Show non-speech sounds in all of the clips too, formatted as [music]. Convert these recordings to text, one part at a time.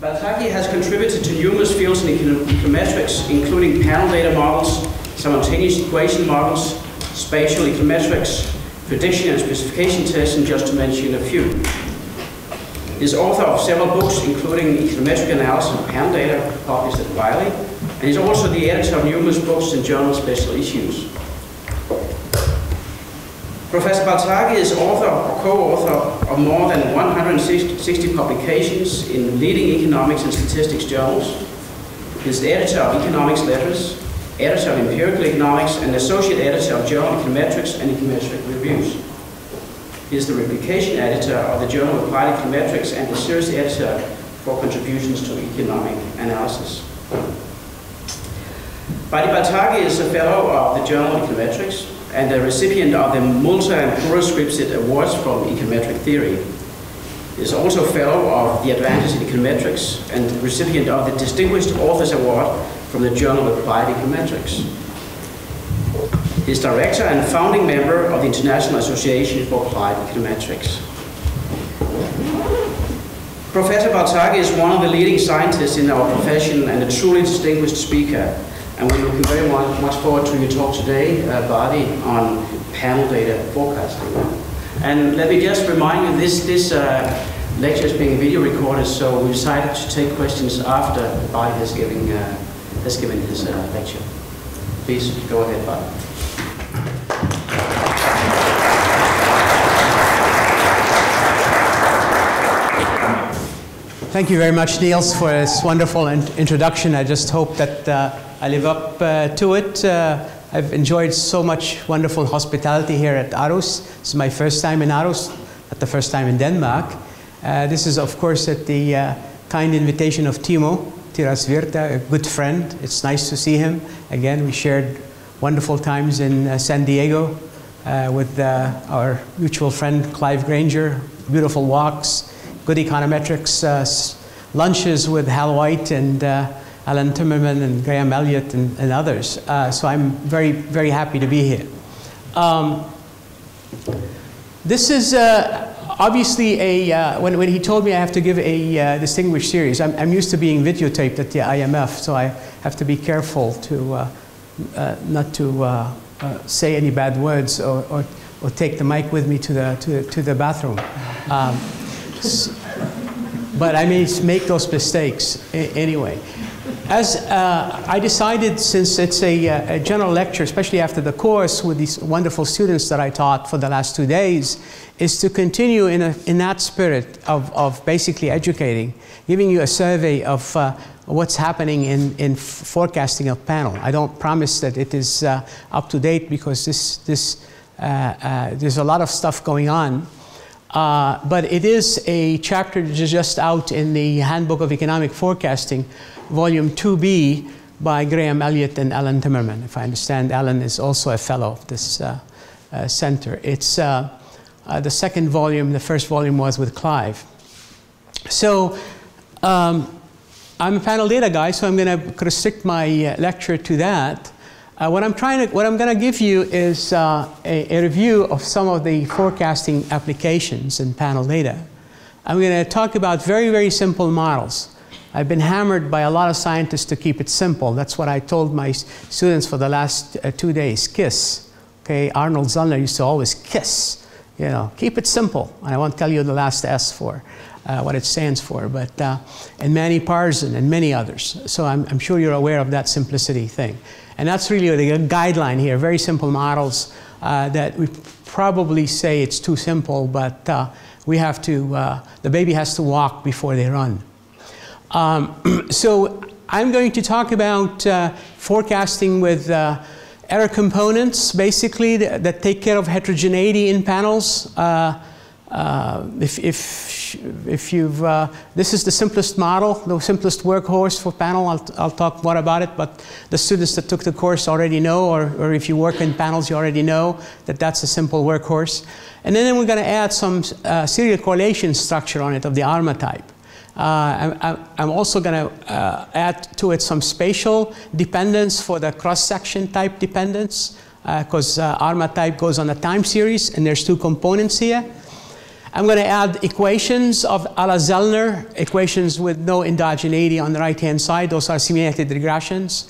Baltagi has contributed to numerous fields in econometrics, including panel data models, simultaneous equation models, spatial econometrics, prediction and specification tests, and just to mention a few. He is author of several books, including Econometric Analysis of Panel Data, published at Wiley, and he's also the editor of numerous books and journal special issues. Professor Baltagi is author or co-author of more than 160 publications in leading economics and statistics journals. He is the editor of Economics Letters, editor of Empirical Economics, and associate editor of Journal Econometrics and Econometric Reviews. He is the replication editor of the Journal of Applied Econometrics and the series editor for contributions to economic analysis. Badi Baltagi is a fellow of the Journal of Econometrics, and a recipient of the Multa and Plura Scripsit Awards from Econometric Theory. He is also fellow of the Advances in Econometrics and recipient of the Distinguished Authors Award from the Journal of Applied Econometrics. He is director and founding member of the International Association for Applied Econometrics. Professor Baltagi is one of the leading scientists in our profession and a truly distinguished speaker and we're looking very much forward to your talk today, uh, Badi, on panel data forecasting. And let me just remind you, this, this uh, lecture is being video recorded, so we decided to take questions after Badi has, given uh, has given his uh, lecture. Please go ahead, Badi. Thank you very much, Niels, for this wonderful in introduction. I just hope that uh, I live up uh, to it. Uh, I've enjoyed so much wonderful hospitality here at Aarhus. This is my first time in Aarhus, not the first time in Denmark. Uh, this is, of course, at the uh, kind invitation of Timo Teräsvirta, a good friend. It's nice to see him. Again, we shared wonderful times in uh, San Diego uh, with our mutual friend Clive Granger, beautiful walks, good econometrics, lunches with Hal White and Allan Timmermann and Graham Elliott and, and others. Uh, so I'm very, very happy to be here. Um, this is uh, obviously a, uh, when, when he told me I have to give a uh, distinguished series, I'm, I'm, used to being videotaped at the IMF, so I have to be careful to uh, uh, not to say any bad words or, or, or, take the mic with me to the, to, to the bathroom. Um, but I may make those mistakes anyway. As uh, I decided, since it's a, uh, a, general lecture, especially after the course with these wonderful students that I taught for the last two days, is to continue in, a, in that spirit of, of basically educating, giving you a survey of uh, what's happening in, in forecasting of panel. I don't promise that it is uh, up to date because this, this, uh, uh, there's a lot of stuff going on. but it is a chapter just out in the Handbook of Economic Forecasting volume 2B by Graham Elliott and Allan Timmermann. If I understand, Alan is also a fellow of this uh, uh, center. It's uh, uh the second volume, the first volume was with Clive. So um, I'm a panel data guy, so I'm going to restrict my uh, lecture to that. Uh, what I'm trying to, what I'm going to give you is a, a review of some of the forecasting applications in panel data. I'm going to talk about very, very simple models. I've been hammered by a lot of scientists to keep it simple. That's what I told my students for the last uh, two days, KISS. Okay, Arnold Zellner used to always KISS. You know, keep it simple. And I won't tell you the last S for uh, what it stands for, but, uh, and Manny Parzen and many others. So I'm, I'm, sure you're aware of that simplicity thing. And that's really the guideline here, very simple models uh, that we probably say it's too simple, but uh, we have to, uh, the baby has to walk before they run. Um, [clears throat] so I'm going to talk about uh, forecasting with uh, error components, basically, that, that, take care of heterogeneity in panels. Uh, uh if, if, if you've, uh, this is the simplest model, the simplest workhorse for panel. I'll, I'll talk more about it, but the students that took the course already know, or, or if you work in panels, you already know that that's a simple workhorse. And then we're going to add some uh, serial correlation structure on it of the ARMA type. Uh, I'm, also going to uh, add to it some spatial dependence for the cross-section type dependence because uh, uh, ARMA type goes on a time series and there's two components here. I'm going to add equations of Ala-Zellner, equations with no endogeneity on the right-hand side. Those are simulated regressions.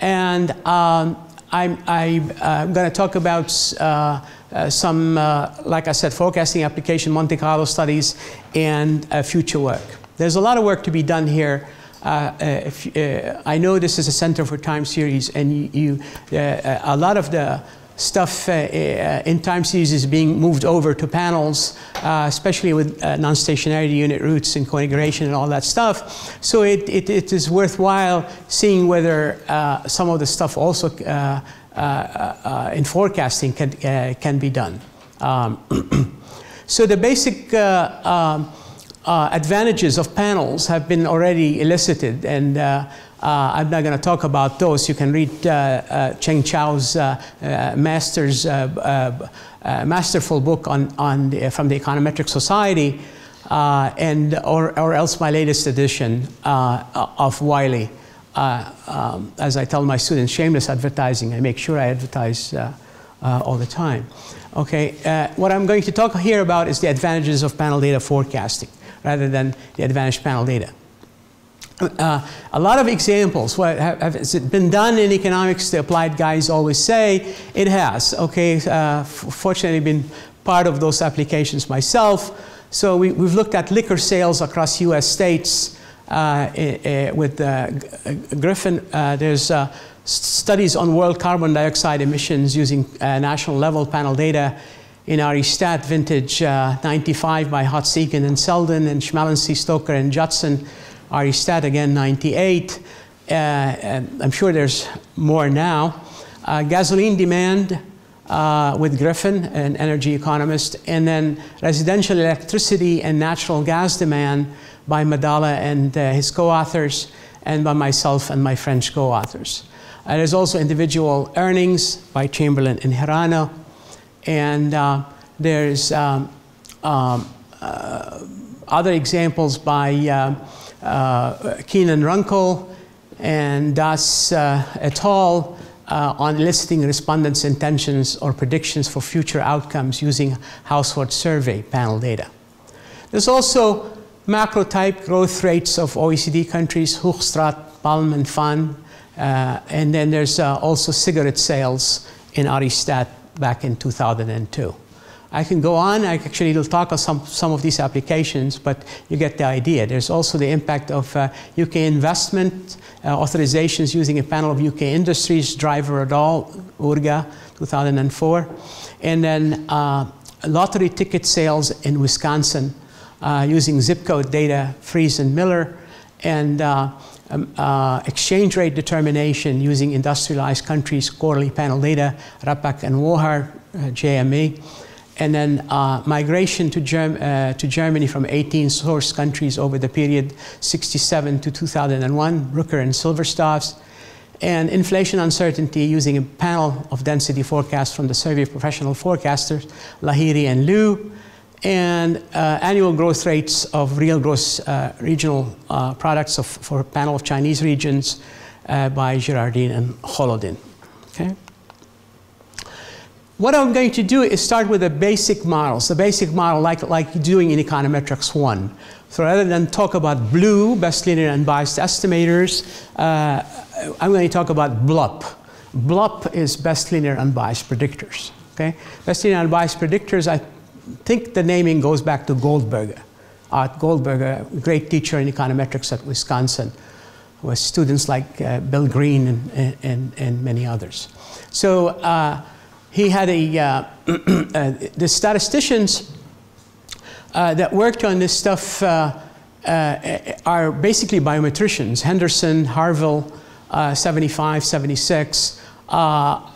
And um, I'm, I, am going to talk about uh, uh, some, uh, like I said, forecasting application, Monte Carlo studies, and uh, future work. There's a lot of work to be done here. Uh, uh, I know this is a Center for Time Series, and you, you a lot of the stuff uh, uh, in time series is being moved over to panels, uh, especially with uh, non-stationarity unit roots and cointegration and all that stuff. So it, it, it is worthwhile seeing whether uh, some of the stuff also uh, in forecasting can, can be done. Um, [clears throat] so the basic um, advantages of panels have been already elicited and uh, I'm not going to talk about those. You can read uh, uh, Cheng Hsiao's master's, masterful book on, on the, from the Econometric Society, and, or, or else my latest edition of Wiley. Uh, um, as I tell my students, shameless advertising. I make sure I advertise uh, uh, all the time. Okay, what I'm going to talk here about is the advantages of panel data forecasting rather than the advantage panel data. Uh, a lot of examples. What have, has it been done in economics? The applied guys always say it has. Okay, uh, fortunately, been part of those applications myself. So we, have looked at liquor sales across U.S. states uh, with uh, Griffin. Uh, there's uh, studies on world carbon dioxide emissions using national level panel data in REStat vintage 95 by Holtz-Eakin and Selden and Schmalensee, Stoker, and Judson. REStat again 98. Uh, I'm sure there's more now. Uh, gasoline demand uh, with Griffin, an energy economist, and then residential electricity and natural gas demand by Maddala and uh, his co-authors, and by myself and my French co-authors. Uh, there's also individual earnings by Chamberlain and Hirano, and uh, there's um, um, other examples by uh, Keenan Runkle and Das uh, et al. Uh, on eliciting respondents' intentions or predictions for future outcomes using household survey panel data. There's also macro type growth rates of OECD countries, Hoogstrate, Palm, and Pfann. Uh, and then there's uh, also cigarette sales in REStat back in 2002. I can go on. I actually will talk of some, some of these applications, but you get the idea. There's also the impact of uh, UK investment uh, authorizations using a panel of UK industries, Driver et al., URGA, 2004. And then uh, lottery ticket sales in Wisconsin uh, using zip code data, Frees and Miller, and uh, um, uh, exchange rate determination using industrialized countries, quarterly panel data, Rapach and Wohar, JME and then uh, migration to, Germ uh, to, Germany from 18 source countries over the period 67 to 2001, Rooker and Siliverstovs, and inflation uncertainty using a panel of density forecasts from the survey of professional forecasters, Lahiri and Liu, and uh, annual growth rates of real gross uh, regional uh, products of, for a panel of Chinese regions uh, by Girardin and Holodin. Okay? What I'm going to do is start with the basic models, the basic model like, like doing in Econometrics 1. So rather than talk about blue, best linear unbiased estimators, uh, I'm going to talk about BLUP. BLUP is best linear unbiased predictors. Okay? Best linear unbiased predictors, I think the naming goes back to Goldberger. Art Goldberger, great teacher in econometrics at Wisconsin, with students like uh, Bill Greene and, and, and, many others. So uh, he had a, uh, [clears throat] uh, the statisticians uh, that worked on this stuff uh, are basically biometricians. Henderson, Harville, 75, 76.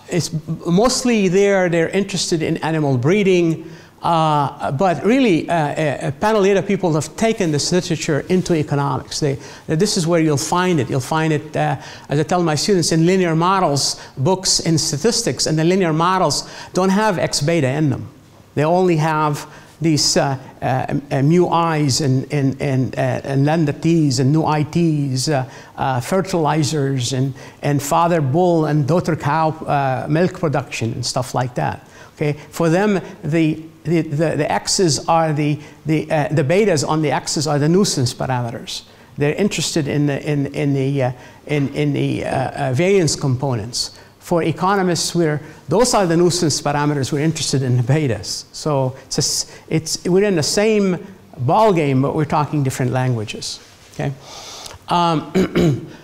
it's mostly there, they're interested in animal breeding, uh, but really, uh, uh, panel data people have taken this literature into economics. They, this is where you'll find it. You'll find it, uh, as I tell my students, in linear models, books in statistics, and the linear models don't have X beta in them. They only have these uh, uh, uh, mu i's and, and, and, uh, and lambda t's and nu it's, uh, uh, fertilizers and, and father bull and daughter cow uh, milk production and stuff like that. Okay? For them, the, the, the, the x's are the, the, the betas on the x's are the nuisance parameters. They're interested in the, in, in the, uh, in, in the uh, uh, variance components. For economists, we're, those are the nuisance parameters. We're interested in the betas. So it's, a, it's we're in the same ball game, but we're talking different languages. Okay. Um, [clears throat]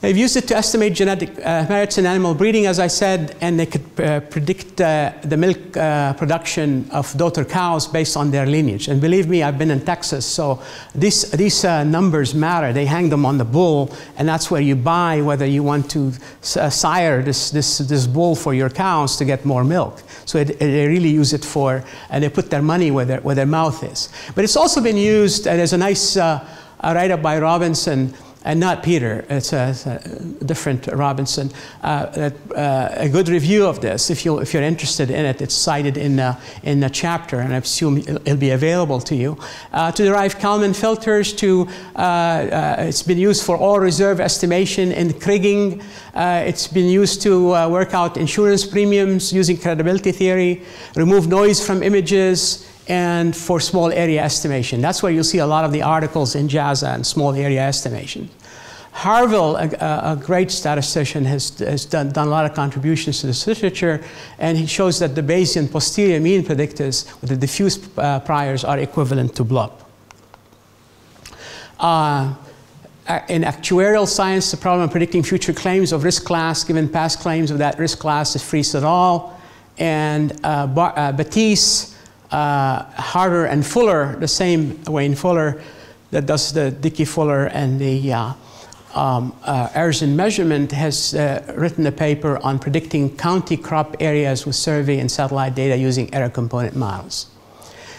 They've used it to estimate genetic uh, merits in animal breeding, as I said, and they could uh, predict uh, the milk uh, production of daughter cows based on their lineage. And believe me, I've been in Texas, so these, these uh, numbers matter. They hang them on the bull, and that's where you buy whether you want to uh, sire this, this, this bull for your cows to get more milk. So it, it, they really use it for, and they put their money where their, where their mouth is. But it's also been used, there's a nice write up by Robinson and not Peter, it's a, it's a different Robinson, uh, uh, a good review of this. If, you, if you're interested in it, it's cited in the, in the chapter, and I assume it'll, be available to you. Uh, to derive Kalman filters, to, uh, uh, it's been used for oil reserve estimation and Kriging. Uh, it's been used to work out insurance premiums using credibility theory, remove noise from images, and for small area estimation. That's where you'll see a lot of the articles in JASA and small area estimation. Harville, a, a, great statistician, has, has done, done, a lot of contributions to this literature, and he shows that the Bayesian posterior mean predictors with the diffuse uh, priors are equivalent to BLUP. Uh, in actuarial science, the problem of predicting future claims of risk class given past claims of that risk class is Frees et al. And uh, Bar uh, uh, Harter and Fuller, the same Wayne Fuller that does the Dickey Fuller and the uh, um, uh, in measurement, has uh, written a paper on predicting county crop areas with survey and satellite data using error component models.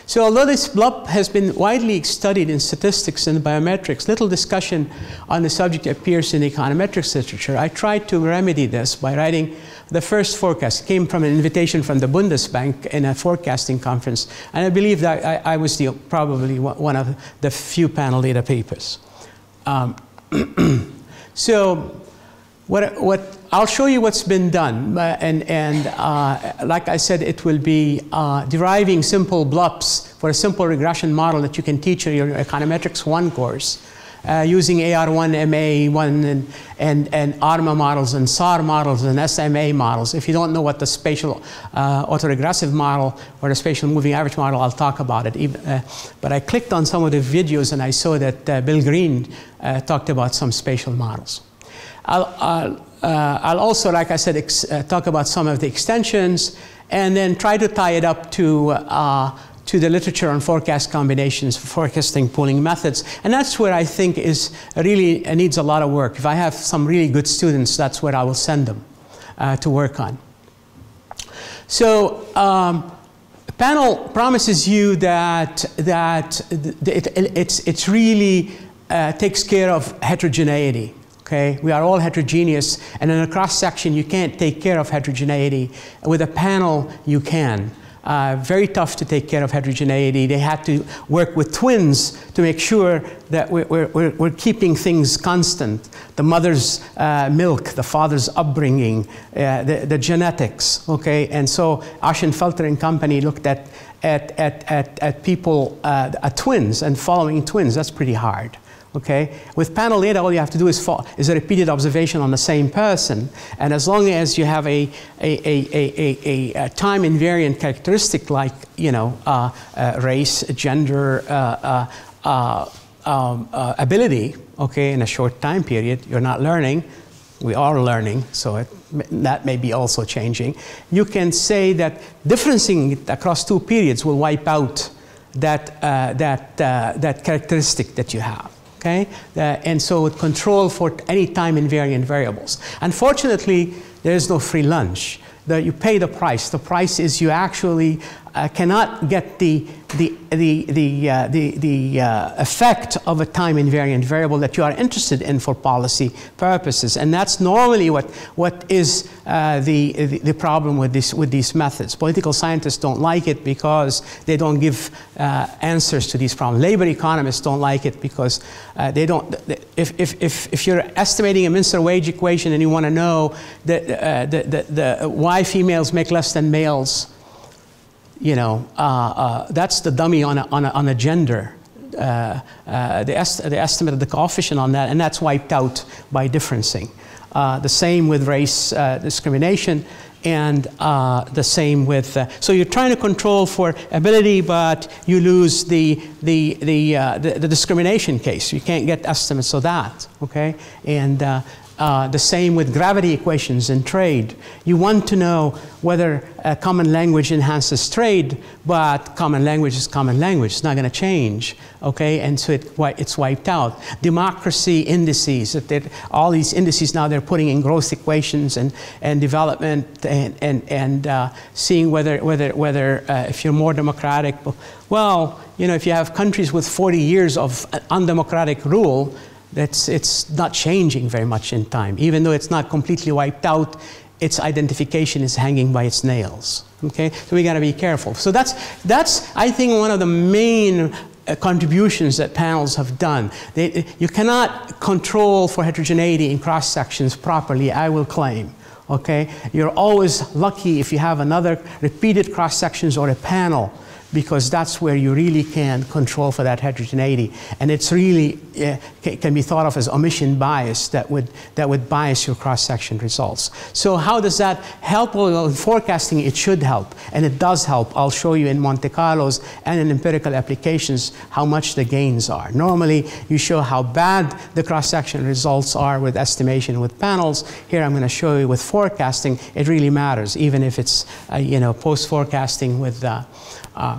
So although this BLUP has been widely studied in statistics and biometrics, little discussion on the subject appears in econometrics literature. I tried to remedy this by writing the first forecast. It came from an invitation from the Bundesbank in a forecasting conference, and I believe that I, I was the, probably one of the few panel data papers. Um, [clears throat] so what, what I'll show you what's been done, uh, and, and uh, like I said, it will be uh, deriving simple BLUPs for a simple regression model that you can teach in your Econometrics 1 course. Uh, using AR1, MA1, and, and, and ARMA models, and SAR models, and SMA models. If you don't know what the spatial uh, autoregressive model or the spatial moving average model, I'll talk about it. Even, uh, but I clicked on some of the videos and I saw that Bill Greene talked about some spatial models. I'll, I'll uh, I'll also, like I said, uh, talk about some of the extensions and then try to tie it up to, uh, to the literature on forecast combinations, forecasting pooling methods. And that's where I think is really uh, needs a lot of work. If I have some really good students, that's where I will send them uh, to work on. So, um, panel promises you that, that it, it, it's, it's really uh, takes care of heterogeneity. Okay? We are all heterogeneous, and in a cross section, you can't take care of heterogeneity. With a panel, you can. Uh, very tough to take care of heterogeneity. They had to work with twins to make sure that we're, we're, we're keeping things constant. The mother's uh, milk, the father's upbringing, uh, the, the, genetics, okay? And so Ashenfelter and company looked at, at, at, at, at people, uh, at twins and following twins. That's pretty hard. Okay? With panel data, all you have to do is, is a repeated observation on the same person. And as long as you have a, a, a, a a time invariant characteristic like, you know, uh, uh, race, gender, uh, uh, uh um, uh, ability, okay, in a short time period, you're not learning. We are learning, so it, that may be also changing. You can say that differencing across two periods will wipe out that, that, that characteristic that you have okay? Uh, and so with control for any time invariant variables. Unfortunately, there is no free lunch. The, you pay the price. The price is you actually uh, cannot get the, the, the, the, uh, the, the uh, effect of a time invariant variable that you are interested in for policy purposes. And that's normally what, what is uh, the, the, the, problem with, this, with these methods. Political scientists don't like it because they don't give uh, answers to these problems. Labor economists don't like it because uh, they don't, if, if, if, if you're estimating a Mincer wage equation and you want to know the, the, the, the, why females make less than males, you know, uh, uh, that's the dummy on a, on a, on a gender. Uh, uh the, est the estimate of the coefficient on that, and that's wiped out by differencing. Uh, the same with race uh, discrimination, and the same with. so you're trying to control for ability, but you lose the the the, the, the discrimination case. You can't get estimates of that. Okay, and uh, the same with gravity equations in trade. You want to know whether a common language enhances trade, but common language is common language. It's not going to change, okay? And so it, it's wiped out. Democracy indices, all these indices now they're putting in growth equations and, and development and, and, and uh, seeing whether, whether, whether uh, if you're more democratic, well, you know, if you have countries with 40 years of undemocratic rule, that's, it's not changing very much in time. Even though it's not completely wiped out, its identification is hanging by its nails. Okay, so we got to be careful. So that's, that's, I think, one of the main uh, contributions that panels have done. They, you cannot control for heterogeneity in cross sections properly, I will claim. Okay, you're always lucky if you have another repeated cross sections or a panel because that's where you really can control for that heterogeneity. And it's really, uh, can be thought of as omission bias that would, that would bias your cross-section results. So how does that help? Well, in forecasting, it should help, and it does help. I'll show you in Monte Carlos and in empirical applications how much the gains are. Normally, you show how bad the cross-section results are with estimation with panels. Here, I'm going to show you with forecasting, it really matters, even if it's, uh, you know, post-forecasting with uh, uh,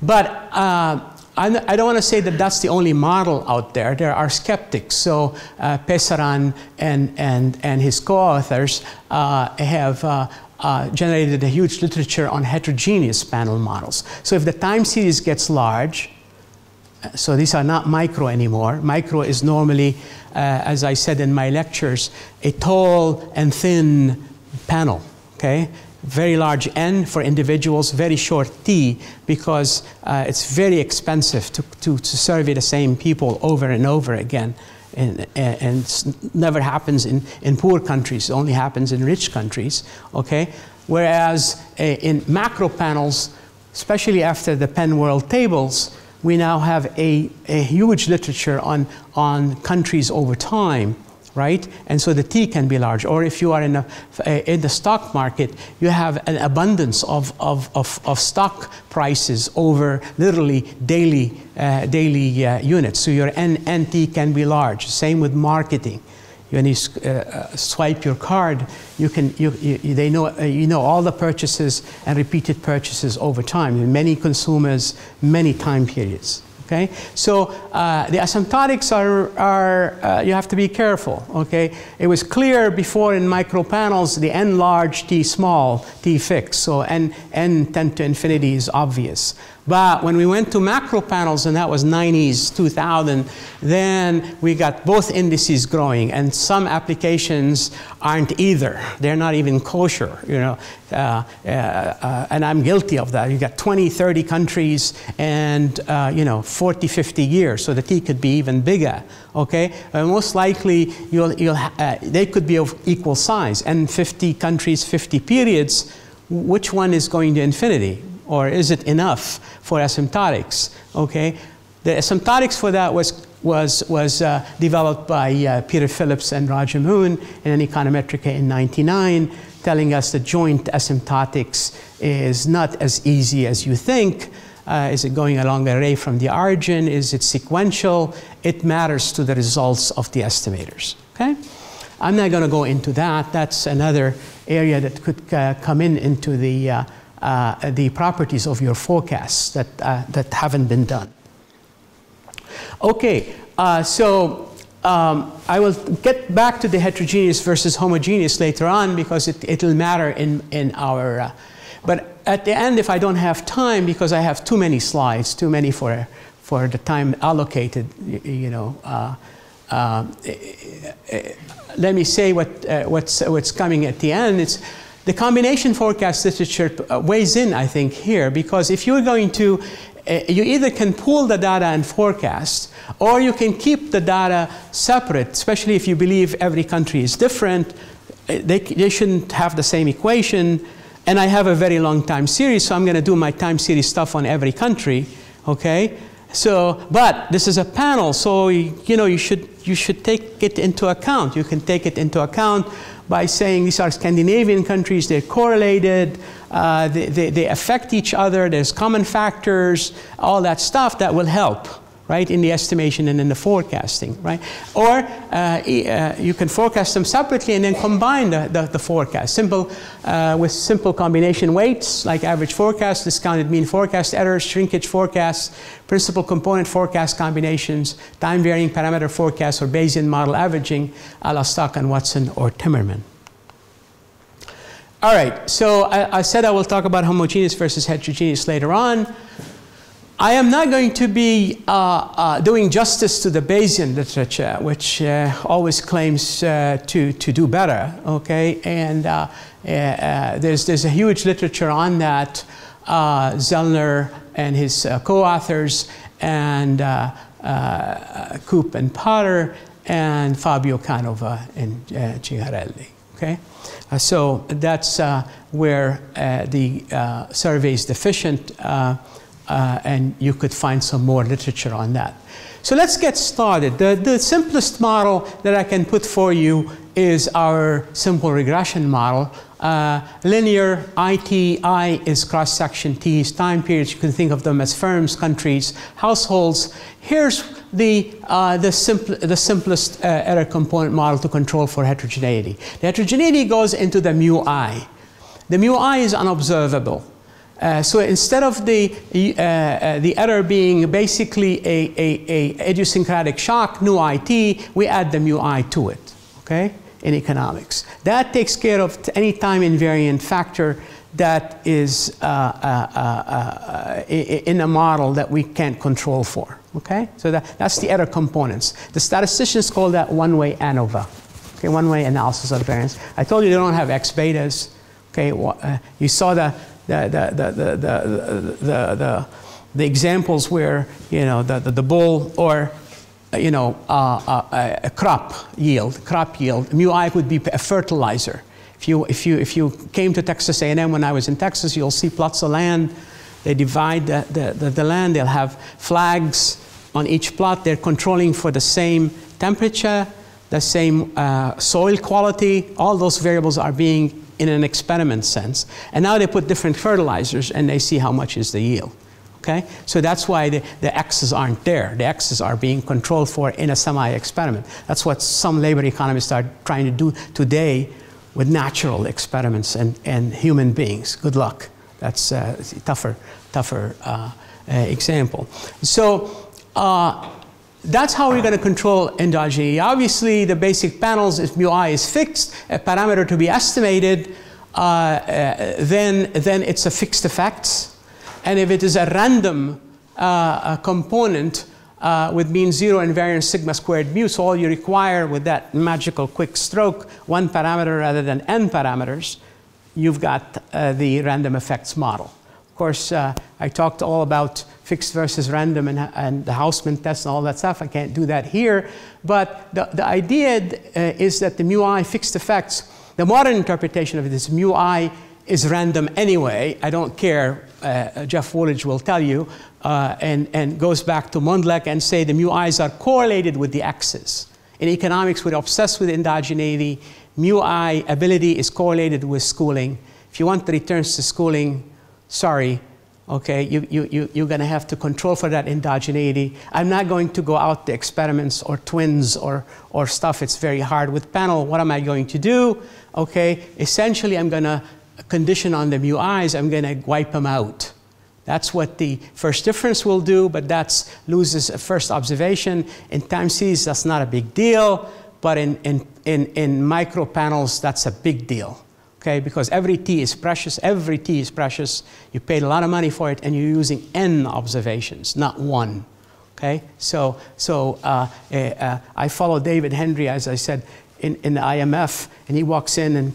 but uh, I don't want to say that that's the only model out there. There are skeptics. So uh, Pesaran and, and, and his co-authors uh, have uh, uh, generated a huge literature on heterogeneous panel models. So if the time series gets large, so these are not micro anymore. Micro is normally, as I said in my lectures, a tall and thin panel. Okay, very large N for individuals, very short T because uh, it's very expensive to, to, to, survey the same people over and over again. And, and never happens in, in poor countries, it only happens in rich countries, okay? Whereas uh, in macro panels, especially after the Penn World tables, we now have a, a huge literature on, on countries over time right? And so the T can be large. Or if you are in, a, in the stock market, you have an abundance of, of, of, of stock prices over literally daily, uh, daily uh, units. So your N, NT can be large. Same with marketing. When you uh, uh, swipe your card, you can, you, you, they know, uh, you know all the purchases and repeated purchases over time. Many consumers, many time periods. Okay, so uh, the asymptotics are, are uh, you have to be careful. Okay, it was clear before in micro panels the n large, t small, t fixed. So n n tend to infinity is obvious. But when we went to macro panels, and that was 90s, 2000, then we got both indices growing, and some applications aren't either. They're not even kosher, you know. Uh, uh, uh, and I'm guilty of that. You got 20, 30 countries, and uh, you know, 40, 50 years, so the T could be even bigger. Okay, most likely you'll, you'll uh, they could be of equal size, and 50 countries, 50 periods. Which one is going to infinity? Or is it enough for asymptotics? Okay, the asymptotics for that was was was uh, developed by uh, Peter Phillips and Roger Moon in an Econometrica in '99, telling us that joint asymptotics is not as easy as you think. Uh, is it going along the array from the origin? Is it sequential? It matters to the results of the estimators. Okay, I'm not going to go into that. That's another area that could uh, come in into the uh, the properties of your forecasts that, uh, that haven't been done. Okay, uh, so um, I will get back to the heterogeneous versus homogeneous later on because it, it'll matter in, in our. Uh, But at the end, if I don't have time, because I have too many slides, too many for, for the time allocated, you, you know, uh, uh, let me say what, what's, what's coming at the end. It's, the combination forecast literature uh, weighs in, I think, here, because if you're going to, uh, you either can pool the data and forecast, or you can keep the data separate, especially if you believe every country is different. Uh, they, they shouldn't have the same equation. And I have a very long time series, so I'm going to do my time series stuff on every country, okay? So, but this is a panel, so you know you should you should take it into account. You can take it into account by saying these are Scandinavian countries, they're correlated, uh, they, they, they affect each other, there's common factors, all that stuff that will help right, in the estimation and in the forecasting, right? Or uh, uh, you can forecast them separately and then combine the, the, the forecast. Simple, uh, with simple combination weights, like average forecast, discounted mean forecast errors, shrinkage forecasts, principal component forecast combinations, time varying parameter forecasts, or Bayesian model averaging, a la Stock and Watson or Timmermann. All right, so I, I said I will talk about homogeneous versus heterogeneous later on. I am not going to be uh, uh, doing justice to the Bayesian literature, which uh, always claims uh, to, to do better, okay? And uh, uh, there's, there's a huge literature on that. Zellner and his co-authors, and Koop and Potter, and Fabio Canova and Ciccarelli, okay? so that's where the survey is deficient uh, and you could find some more literature on that. So let's get started. The, the simplest model that I can put for you is our simple regression model. Uh, linear IT, I is cross-section, T is time periods. You can think of them as firms, countries, households. Here's the, uh, the, simpl the simplest uh, error component model to control for heterogeneity. The heterogeneity goes into the mu i. The mu i is unobservable. Uh, so instead of the, uh, uh, the error being basically a, a, a, idiosyncratic shock, nu it, we add the mu i to it, okay, in economics. That takes care of any time invariant factor that is uh, uh, uh, in a model that we can't control for, okay? So that, that's the error components. The statisticians call that one-way ANOVA, okay, one-way analysis of variance. I told you they don't have X betas, okay? you saw the the, the, the, the, the, the, the examples where, you know, the, the, the bull or, you know, uh, uh, a crop yield, crop yield, mu i would be a fertilizer. If you, if, you, if you came to Texas A&M when I was in Texas, you'll see plots of land. They divide the, the, the, the land. They'll have flags on each plot. They're controlling for the same temperature, the same uh, soil quality. All those variables are being in an experiment sense. And now they put different fertilizers and they see how much is the yield. Okay? So that's why the, the X's aren't there. The X's are being controlled for in a semi-experiment. That's what some labor economists are trying to do today with natural experiments and, and human beings. Good luck. That's a tougher, tougher uh, uh, example. So uh, that's how we're going to control endogeneity. Obviously, the basic panels, if mu i is fixed, a parameter to be estimated, uh, uh, then, then it's a fixed effect. And if it is a random uh, a component uh, with mean zero and variance sigma squared mu, so all you require with that magical quick stroke, one parameter rather than n parameters, you've got uh, the random effects model. Of course, uh, I talked all about fixed versus random and, and, the Hausman test and all that stuff. I can't do that here. But the, the idea uh, is that the mu i fixed effects, the modern interpretation of it is mu i is random anyway. I don't care. Uh, Jeff Wooldridge will tell you. Uh, and, and goes back to Mundlak and say the mu i's are correlated with the x's. In economics, we're obsessed with endogeneity. Mu i ability is correlated with schooling. If you want the returns to schooling, sorry, okay, you, you, you, you're going to have to control for that endogeneity. I'm not going to go out to experiments or twins or, or stuff. It's very hard. With panel, what am I going to do? Okay, essentially, I'm going to condition on the mu i's. I'm going to wipe them out. That's what the first difference will do, but that loses a first observation. In time series, that's not a big deal, but in, in, in, in micro panels, that's a big deal. Okay? Because every t is precious, every t is precious. You paid a lot of money for it, and you're using n observations, not one. Okay, so so uh, uh, uh, I follow David Hendry, as I said, in, in the IMF, and he walks in and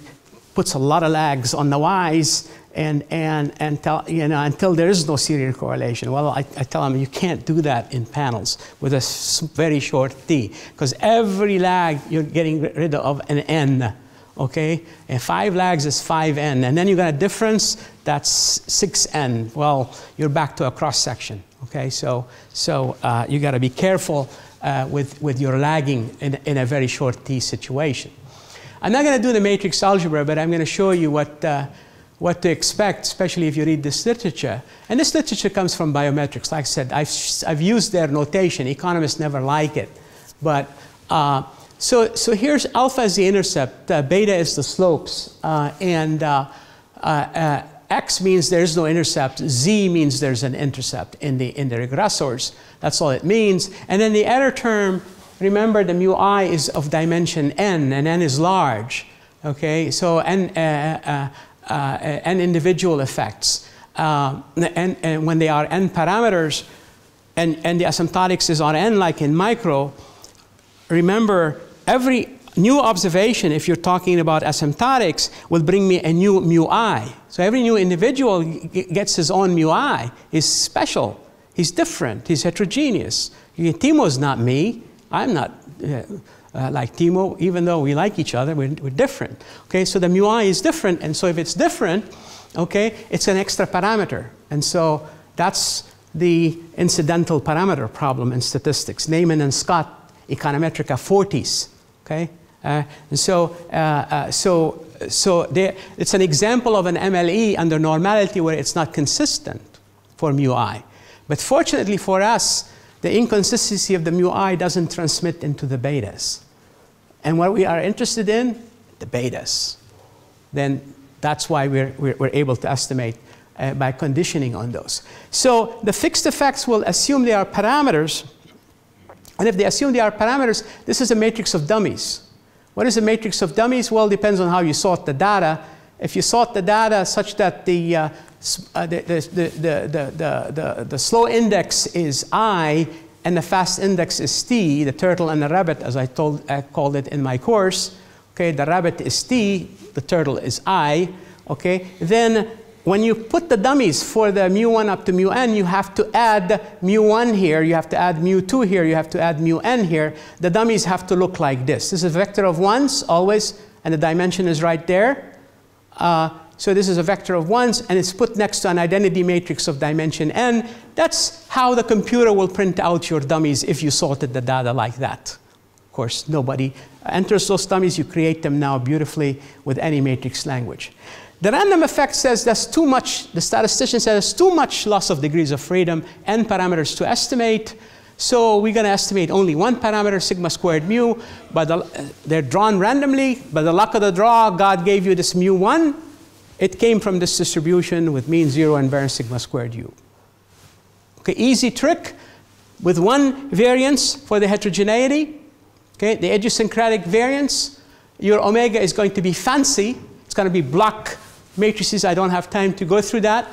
puts a lot of lags on the y's, and and and tell, you know until there is no serial correlation. Well, I, I tell him you can't do that in panels with a very short t, because every lag you're getting rid of an n okay? And five lags is 5n, and then you got a difference, that's 6n. Well, you're back to a cross section, okay? So, so uh, you got to be careful uh, with, with your lagging in, in a very short t situation. I'm not going to do the matrix algebra, but I'm going to show you what, uh, what to expect, especially if you read this literature. And this literature comes from biometrics. Like I said, I've, I've used their notation. Economists never like it. But uh, so, so here's alpha is the intercept, uh, beta is the slopes, uh, and uh, uh, uh, x means there's no intercept, z means there's an intercept in the, in the regressors. That's all it means. And then the error term, remember the mu i is of dimension n, and n is large. Okay, so n, n individual effects. and, and when they are n parameters, and, and the asymptotics is on n like in micro, remember every new observation, if you're talking about asymptotics, will bring me a new mu i. So every new individual gets his own mu i. He's special. He's different. He's heterogeneous. Timo's not me. I'm not uh, uh, like Timo, even though we like each other, we're, we're different. Okay, so the mu i is different, and so if it's different, okay, it's an extra parameter. And so that's the incidental parameter problem in statistics. Neyman and Scott Econometrica Fortis. Okay? Uh, so, uh, uh, so, so there, it's an example of an MLE under normality where it's not consistent for mu i. But fortunately for us, the inconsistency of the mu i doesn't transmit into the betas. And what we are interested in, the betas. Then that's why we're, we're, we're able to estimate uh, by conditioning on those. So the fixed effects will assume they are parameters and if they assume they are parameters, this is a matrix of dummies. What is a matrix of dummies? Well, it depends on how you sort the data. If you sort the data such that the, uh, uh, the, the, the, the, the, the, slow index is i and the fast index is t, the turtle and the rabbit, as I, told, I called it in my course, okay, the rabbit is t, the turtle is i, okay, then when you put the dummies for the mu1 up to mu n, you have to add mu1 here, you have to add mu2 here, you have to add mu n here. The dummies have to look like this. This is a vector of ones always, and the dimension is right there. Uh, so this is a vector of ones, and it's put next to an identity matrix of dimension n. That's how the computer will print out your dummies if you sorted the data like that. Of course, nobody enters those dummies. You create them now beautifully with any matrix language. The random effect says that's too much, the statistician says too much loss of degrees of freedom and parameters to estimate. So we're going to estimate only one parameter, sigma squared mu, but the, they're drawn randomly. By the luck of the draw, God gave you this mu 1. It came from this distribution with mean 0 and variance sigma squared u. Okay, easy trick with one variance for the heterogeneity. Okay, the idiosyncratic variance. Your omega is going to be fancy. It's going to be block matrices. I don't have time to go through that.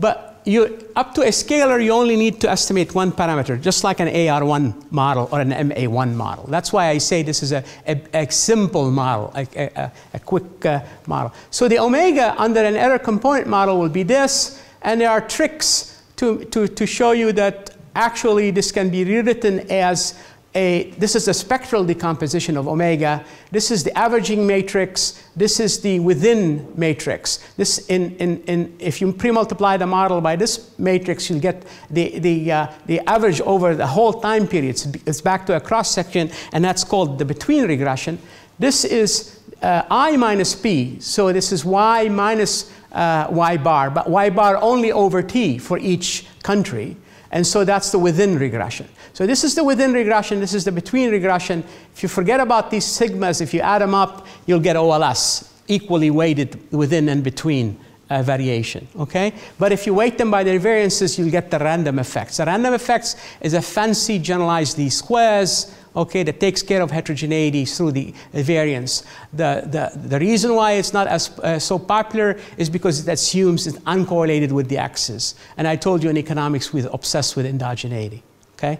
But you, up to a scalar, you only need to estimate one parameter, just like an AR1 model or an MA1 model. That's why I say this is a, a, a simple model, a, a, a quick uh, model. So the omega under an error component model will be this, and there are tricks to, to, to show you that actually this can be rewritten as a, this is the spectral decomposition of omega. This is the averaging matrix. This is the within matrix. This in, in, in, if you pre-multiply the model by this matrix, you'll get the, the, uh, the average over the whole time period. It's, it's back to a cross section, and that's called the between regression. This is uh, i minus p, so this is y minus uh, y bar, but y bar only over t for each country. And so that's the within regression. So this is the within regression, this is the between regression. If you forget about these sigmas, if you add them up, you'll get OLS, equally weighted within and between uh, variation, okay? But if you weight them by their variances, you'll get the random effects. The random effects is a fancy generalized least squares, okay, that takes care of heterogeneity through the variance. The, the, the reason why it's not as uh, so popular is because it assumes it's uncorrelated with the x's. And I told you in economics we're obsessed with endogeneity, okay?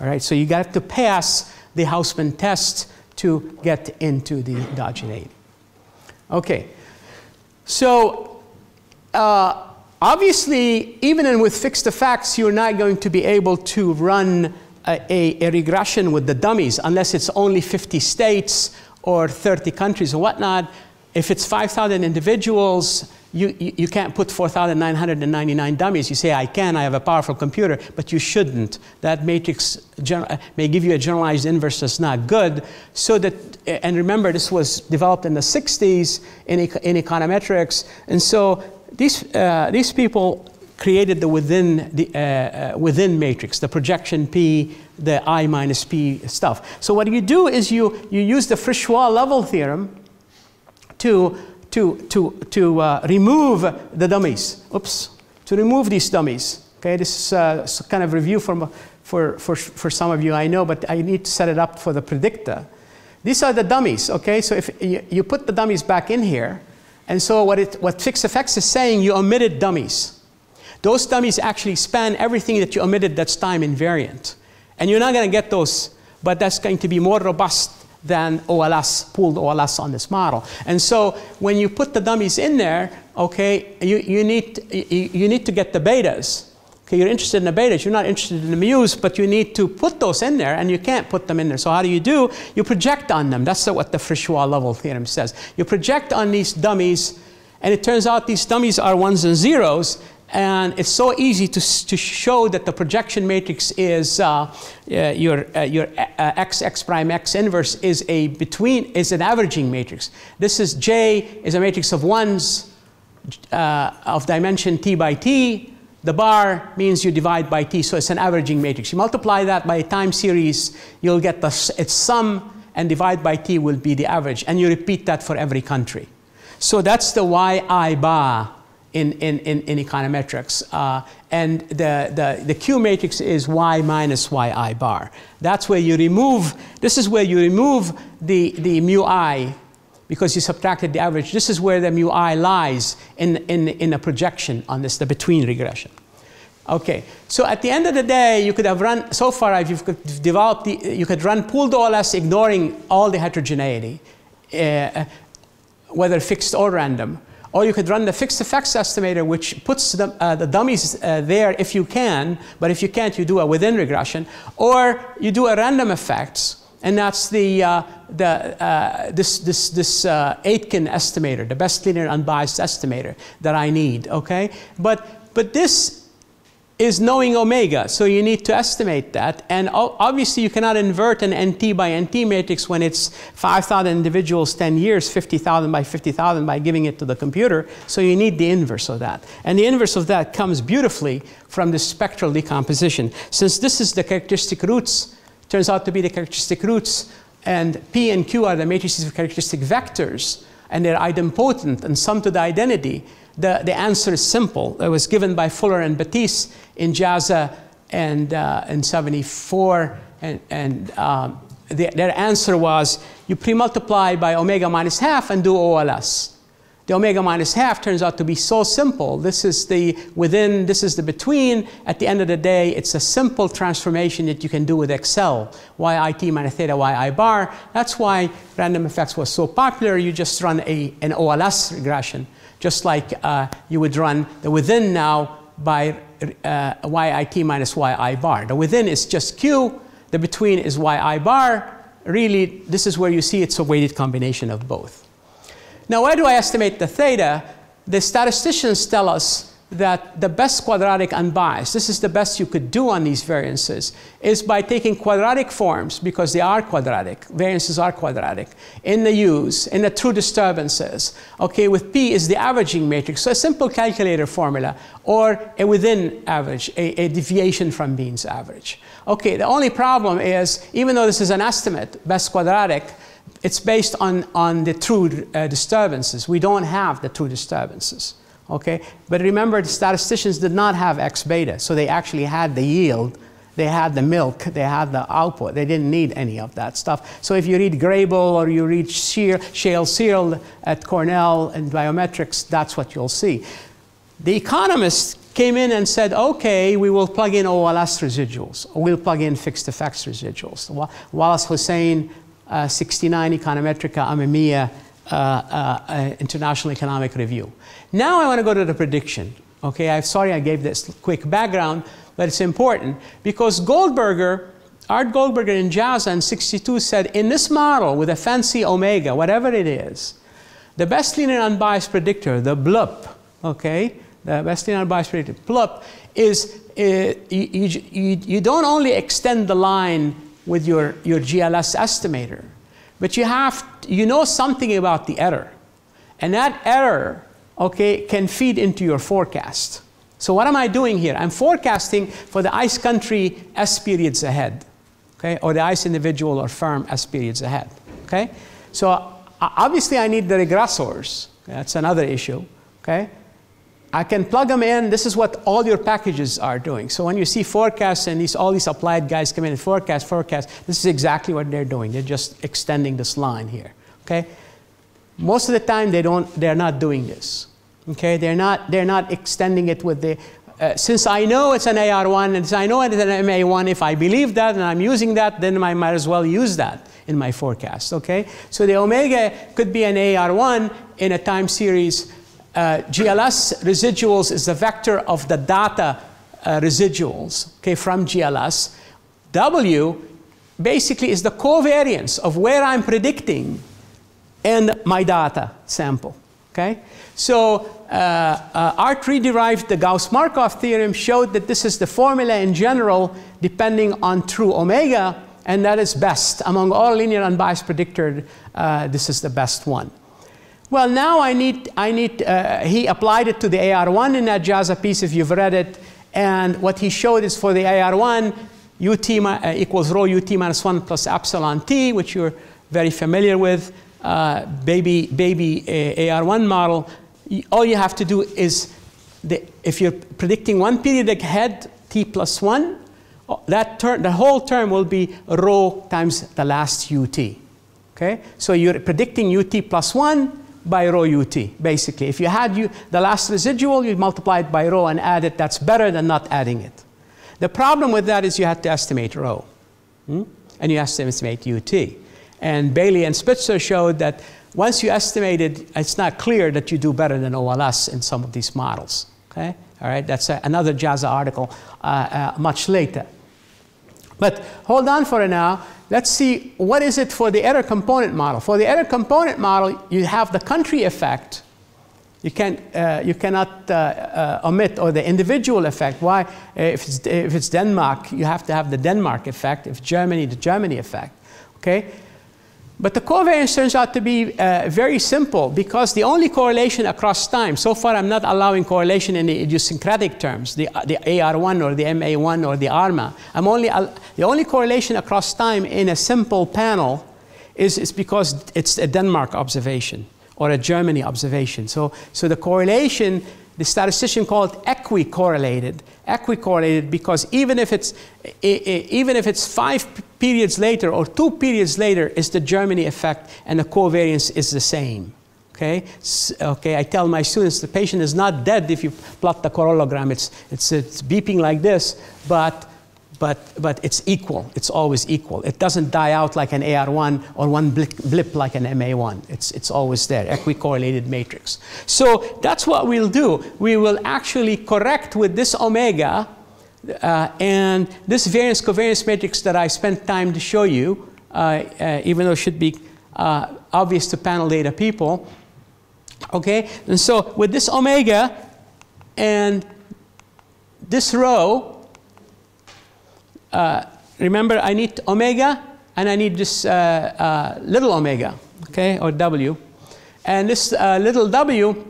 All right, so you got to pass the Hausman test to get into the endogeneity. Okay, so uh, obviously, even with fixed effects, you're not going to be able to run a, a, regression with the dummies unless it's only 50 states or 30 countries or whatnot. If it's 5,000 individuals, you, you, you, can't put 4,999 dummies. You say, I can, I have a powerful computer, but you shouldn't. That matrix may give you a generalized inverse that's not good. So that, and remember, this was developed in the 60s in, in econometrics. And so these, uh, these people created the within, the, uh, uh, within matrix, the projection P, the I minus P stuff. So what you do is you, you use the Frisch-Waugh-Lovell theorem to, to, to, to uh, remove the dummies. Oops. To remove these dummies. Okay, this is uh, kind of review from, for, for, for some of you I know, but I need to set it up for the predictor. These are the dummies, okay? So if you, you put the dummies back in here, and so what, it, what fixed effects is saying, you omitted dummies. Those dummies actually span everything that you omitted that's time invariant. And you're not going to get those, but that's going to be more robust than OLS, pooled OLS on this model. And so when you put the dummies in there, okay, you, you, need, you, you need to get the betas. Okay, you're interested in the betas, you're not interested in the mu's, but you need to put those in there, and you can't put them in there. So how do you do? You project on them. That's what the Frisch-Waugh-Lovell theorem says. You project on these dummies, and it turns out these dummies are ones and zeros, and it's so easy to, to show that the projection matrix is uh, uh, your, uh, your uh, x, x prime x inverse is a between, is an averaging matrix. This is J is a matrix of ones uh, of dimension t by t. The bar means you divide by t, so it's an averaging matrix. You multiply that by a time series, you'll get the, its sum, and divide by t will be the average. And you repeat that for every country. So that's the yi bar in, in, in, in econometrics. Uh, and the, the, the Q matrix is y minus yi bar. That's where you remove, this is where you remove the, the mu i because you subtracted the average. This is where the mu i lies in, in, in a projection on this, the between regression. Okay, so at the end of the day, you could have run, so far you've developed, the, you could run pooled OLS ignoring all the heterogeneity, uh, whether fixed or random. Or you could run the fixed effects estimator, which puts the, uh, the dummies uh, there if you can, but if you can't, you do a within regression. Or you do a random effects, and that's the, uh, the, uh, this, this, this uh, Aitken estimator, the best linear unbiased estimator that I need, okay? But, but this is knowing omega. So you need to estimate that. And obviously you cannot invert an NT by NT matrix when it's 5,000 individuals, 10 years, 50,000 by 50,000 by giving it to the computer. So you need the inverse of that. And the inverse of that comes beautifully from the spectral decomposition. Since this is the characteristic roots, turns out to be the characteristic roots, and P and Q are the matrices of characteristic vectors, and they're idempotent and sum to the identity, the, the answer is simple. It was given by Fuller and Battese in JASA and uh, in 74. And, and um, the, their answer was you pre-multiply by omega minus half and do OLS. The omega minus half turns out to be so simple. This is the within, this is the between. At the end of the day, it's a simple transformation that you can do with Excel. YIT minus theta yi bar. That's why random effects was so popular. You just run a, an OLS regression just like uh, you would run the within now by uh, yit minus yi bar. The within is just q, the between is yi bar. Really, this is where you see it's a weighted combination of both. Now, where do I estimate the theta? The statisticians tell us that the best quadratic unbiased, this is the best you could do on these variances, is by taking quadratic forms, because they are quadratic, variances are quadratic, in the U's, in the true disturbances. Okay, with P is the averaging matrix, so a simple calculator formula, or a within average, a, a deviation from means average. Okay, the only problem is, even though this is an estimate, best quadratic, it's based on, on the true uh, disturbances. We don't have the true disturbances. Okay? But remember, the statisticians did not have x beta, so they actually had the yield They had the milk, they had the output. They didn't need any of that stuff. So if you read Graybill or you read Shayle Searle at Cornell and biometrics, that's what you'll see. The economists came in and said, okay, we will plug in OLS residuals, we'll plug in fixed effects residuals. Wallace-Hussain, uh, 69 Econometrica, Amemiya, uh, uh, uh, International Economic Review. Now I want to go to the prediction. Okay, I'm sorry I gave this quick background, but it's important because Goldberger, Art Goldberger in JASA in 62 said, in this model with a fancy omega, whatever it is, the best linear unbiased predictor, the BLUP, okay, the best linear unbiased predictor, BLUP, is uh, you, you, you don't only extend the line with your, your GLS estimator, but you have, you know something about the error. And that error, okay, can feed into your forecast. So what am I doing here? I'm forecasting for the ith country S periods ahead, okay, or the ith individual or firm S periods ahead, okay? So obviously I need the regressors. That's another issue, okay? I can plug them in. This is what all your packages are doing. So when you see forecasts and these, all these applied guys come in and forecast, forecast, this is exactly what they're doing. They're just extending this line here, okay? Most of the time they don't, they're not doing this. Okay, they're not, they're not extending it with the, uh, since I know it's an AR1 and I know it's an MA1, if I believe that and I'm using that, then I might as well use that in my forecast, okay? So the omega could be an AR1 in a time series. Uh, GLS residuals is the vector of the data uh, residuals, okay, from GLS. W basically is the covariance of where I'm predicting and my data sample, okay? So uh, uh, R3 derived the Gauss-Markov theorem showed that this is the formula in general depending on true omega, and that is best. Among all linear unbiased predictors, uh, this is the best one. Well, now I need, I need uh, he applied it to the AR1 in that JASA piece, if you've read it, and what he showed is for the AR1, ut uh, equals rho ut minus 1 plus epsilon t, which you're very familiar with, uh, baby, baby AR1 model, all you have to do is, the, if you're predicting one period ahead, t plus 1, that term, the whole term will be rho times the last ut. Okay? So you're predicting ut plus 1 by rho ut, basically. If you had u, the last residual, you multiply it by rho and add it. That's better than not adding it. The problem with that is you had to estimate rho. Hmm? And you estimate ut. And Baillie and Spitzer showed that once you estimate it, it's not clear that you do better than OLS in some of these models. Okay? All right, that's a, another JASA article uh, uh, much later. But hold on for a now. Let's see what is it for the error component model. For the error component model, you have the country effect. You, can, uh, you cannot uh, uh, omit, or the individual effect. Why? Uh, if it's, if it's Denmark, you have to have the Denmark effect. If Germany, the Germany effect. Okay? But the covariance turns out to be uh, very simple because the only correlation across time, so far I'm not allowing correlation in the idiosyncratic terms, the, the AR1 or the MA1 or the ARMA. I'm only, uh, the only correlation across time in a simple panel is, is because it's a Denmark observation or a Germany observation. So, so the correlation the statistician called it equicorrelated. Equicorrelated because even if it's even if it's five periods later or two periods later, it's the Germany effect, and the covariance is the same. Okay, okay. I tell my students the patient is not dead if you plot the correlogram. It's it's it's beeping like this, but but, but it's equal. It's always equal. It doesn't die out like an AR1 or one blip, blip like an MA1. It's, it's always there, equicorrelated matrix. So that's what we'll do. We will actually correct with this omega uh, and this variance covariance matrix that I spent time to show you, uh, uh, even though it should be uh, obvious to panel data people. Okay, and so with this omega and this rho, uh, remember, I need omega and I need this uh, uh, little omega, okay, or W. And this uh, little w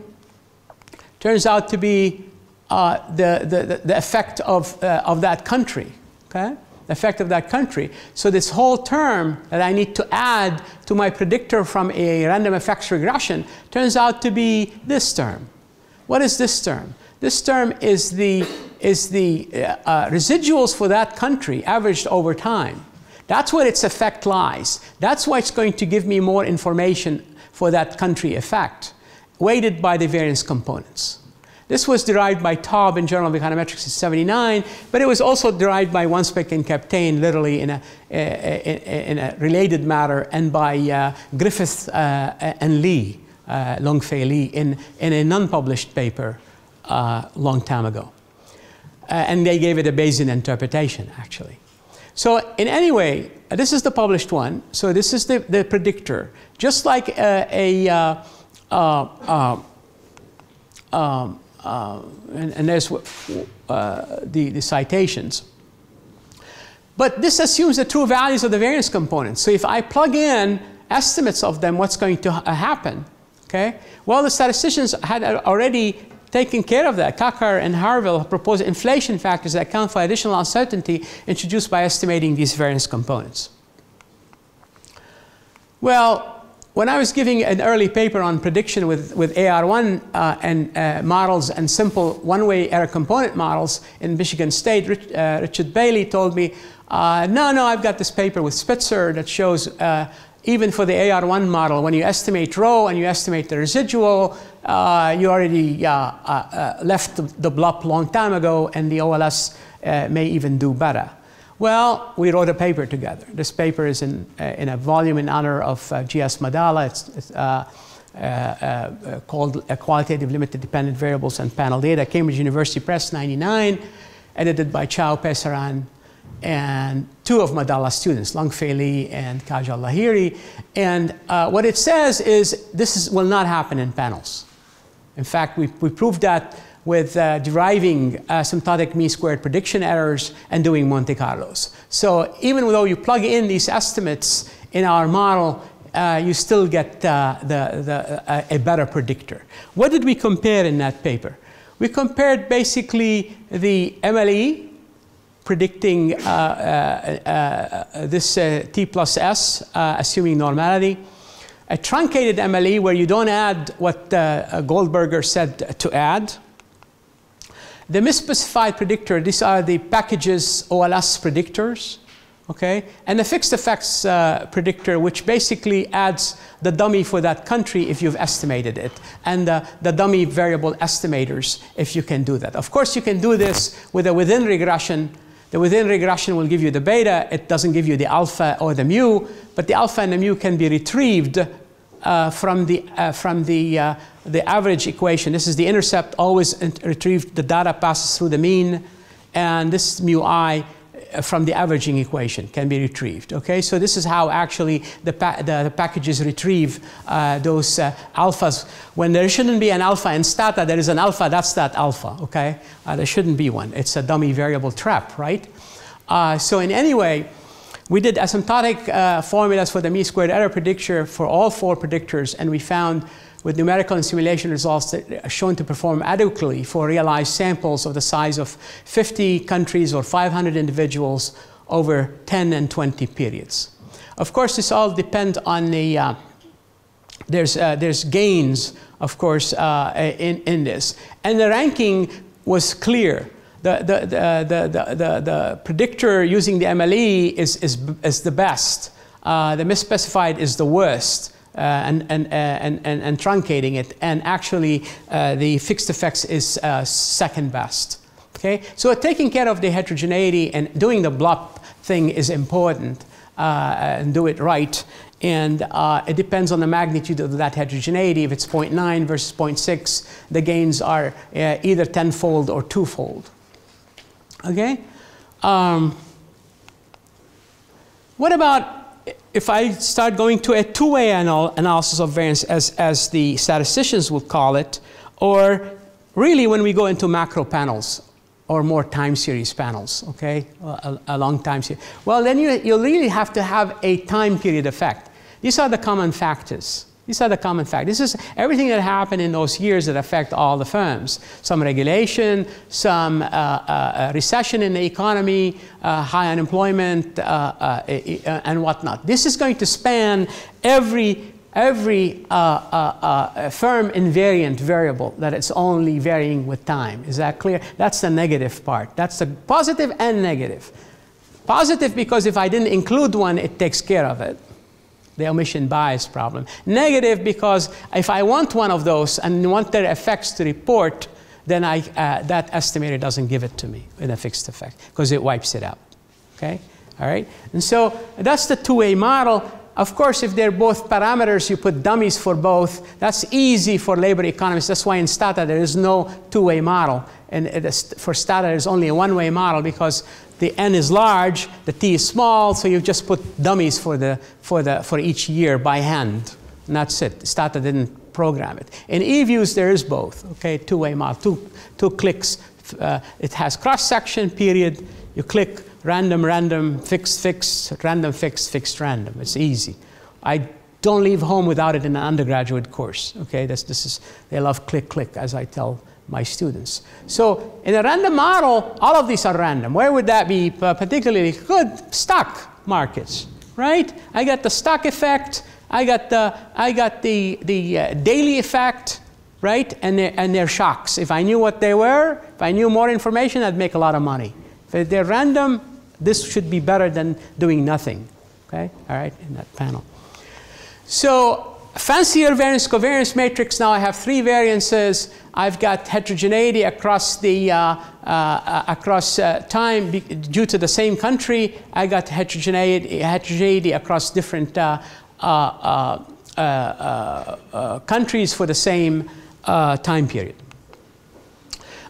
turns out to be the, the, the effect of, of that country, okay? The effect of that country. So this whole term that I need to add to my predictor from a random effects regression turns out to be this term. What is this term? This term is the is the uh, uh, residuals for that country averaged over time. That's where its effect lies. That's why it's going to give me more information for that country effect, weighted by the variance components. This was derived by Taub in Journal of Econometrics in 79, but it was also derived by Wansbeek and Kapteyn, literally in a, in a related matter, and by uh, Griffith uh, and Lee, uh, Lung-Fei Lee, in, in a non-published paper a uh, long time ago. Uh, and they gave it a Bayesian interpretation, actually. So in any way, this is the published one. So this is the, the predictor. Just like uh, a, uh, uh, um, uh, and, and, there's the, the citations. But this assumes the true values of the variance components. So if I plug in estimates of them, what's going to ha happen? Okay? Well, the statisticians had already taken care of that. Kackar and Harville proposed inflation factors that account for additional uncertainty introduced by estimating these variance components. Well, when I was giving an early paper on prediction with, with AR1 uh, and uh, models and simple one-way error component models in Michigan State, Rich, uh, Richard Baillie told me, uh, no, no, I've got this paper with Spitzer that shows uh, even for the AR1 model, when you estimate rho and you estimate the residual, uh, you already left the, the long time ago and the OLS may even do better. Well, we wrote a paper together. This paper is in, uh, in a volume in honor of uh, G.S. Maddala. It's, it's uh, uh, uh called Qualitative Limited Dependent Variables and Panel Data, Cambridge University Press, 99, edited by Hsiao Pesaran and two of Maddala's students, Lung-Fei Lee and Kajal Lahiri. And uh, what it says is this is, will not happen in panels. In fact, we, we proved that with uh, deriving asymptotic mean squared prediction errors and doing Monte Carlos. So even though you plug in these estimates in our model, uh, you still get uh, the, the, uh, a better predictor. What did we compare in that paper? We compared basically the MLE predicting uh, uh, uh, this T plus S, assuming normality. A truncated MLE where you don't add what Goldberger said to add, the misspecified predictor, these are the packages OLS predictors, okay? And the fixed effects uh, predictor, which basically adds the dummy for that country if you've estimated it, and uh, the dummy variable estimators if you can do that. Of course, you can do this with a within regression. The within regression will give you the beta. It doesn't give you the alpha or the mu, but the alpha and the mu can be retrieved uh, from the, uh, from the, uh, the average equation. This is the intercept always retrieved, the data passes through the mean, and this mu i from the averaging equation can be retrieved. Okay, so this is how actually the, pa the, the, packages retrieve uh, those uh, alphas. When there shouldn't be an alpha in stata, there is an alpha, that's that alpha, okay? there shouldn't be one. It's a dummy variable trap, right? so in any way, we did asymptotic uh, formulas for the mean squared error predictor for all four predictors, and we found with numerical and simulation results that are shown to perform adequately for realized samples of the size of 50 countries or 500 individuals over 10 and 20 periods. Of course, this all depends on the, uh, there's, uh, there's gains, of course, uh, in, in this. And the ranking was clear the, the, the, the, the, the, predictor using the MLE is, is, is the best. Uh, the misspecified is the worst. Uh, and, and, uh, and, and, and, truncating it. And actually, uh, the fixed effects is uh, second best. Okay? So taking care of the heterogeneity and doing the BLUP thing is important uh, and do it right. And it depends on the magnitude of that heterogeneity. If it's 0.9 versus 0.6, the gains are either tenfold or twofold. Okay? Um, what about if I start going to a two-way anal analysis of variance, as, as the statisticians would call it, or really when we go into macro panels or more time series panels, okay, a, a long time series. Well, then you, you really have to have a time period effect. These are the common factors. These are the common facts. This is everything that happened in those years that affect all the firms. Some regulation, some uh, uh, recession in the economy, uh, high unemployment, uh, uh, and whatnot. This is going to span every every uh, uh, uh, firm invariant variable that it's only varying with time. Is that clear? That's the negative part. That's the positive and negative. Positive because if I didn't include one, it takes care of it. The omission bias problem. Negative because if I want one of those and want their effects to report, then I, uh, that estimator doesn't give it to me in a fixed effect because it wipes it out. Okay? All right? And so that's the two-way model. Of course, if they're both parameters, you put dummies for both. That's easy for labor economists. That's why in Stata there is no two-way model. And for Stata there's only a one-way model because the n is large, the t is small, so you just put dummies for, the, for, the, for each year by hand. And that's it. Stata didn't program it. In eViews, there is both, okay, two-way model, two, two clicks. Uh, it has cross-section, period. You click random, random, fixed, fixed, random, fixed, fixed, random. It's easy. I don't leave home without it in an undergraduate course, okay? This, this is, they love click, click, as I tell my students. So in a random model, all of these are random. Where would that be particularly good? Stock markets, right? I got the stock effect, I got the, I got the, the uh, daily effect, right? And, their, and their shocks. If I knew what they were, if I knew more information, I'd make a lot of money. If they're random, this should be better than doing nothing, okay? All right, in that panel. So fancier variance covariance matrix. Now I have three variances. I've got heterogeneity across the uh, uh, across uh, time due to the same country. I got heterogeneity heterogeneity across different uh, uh, uh, countries for the same time period.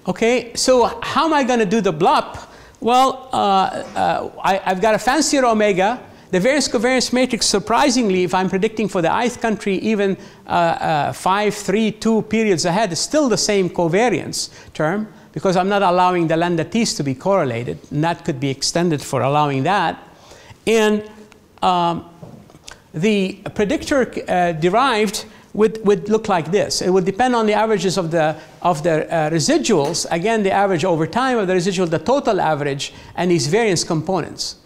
Okay, so how am I going to do the BLUP? Well, I, I've got a fancier omega the variance covariance matrix, surprisingly, if I'm predicting for the ith country, even uh, uh, five, three, two periods ahead, is still the same covariance term because I'm not allowing the lambda t's to be correlated, and that could be extended for allowing that. And um, the predictor uh, derived would, would look like this. It would depend on the averages of the, of the uh, residuals, again, the average over time of the residual, the total average, and these variance components.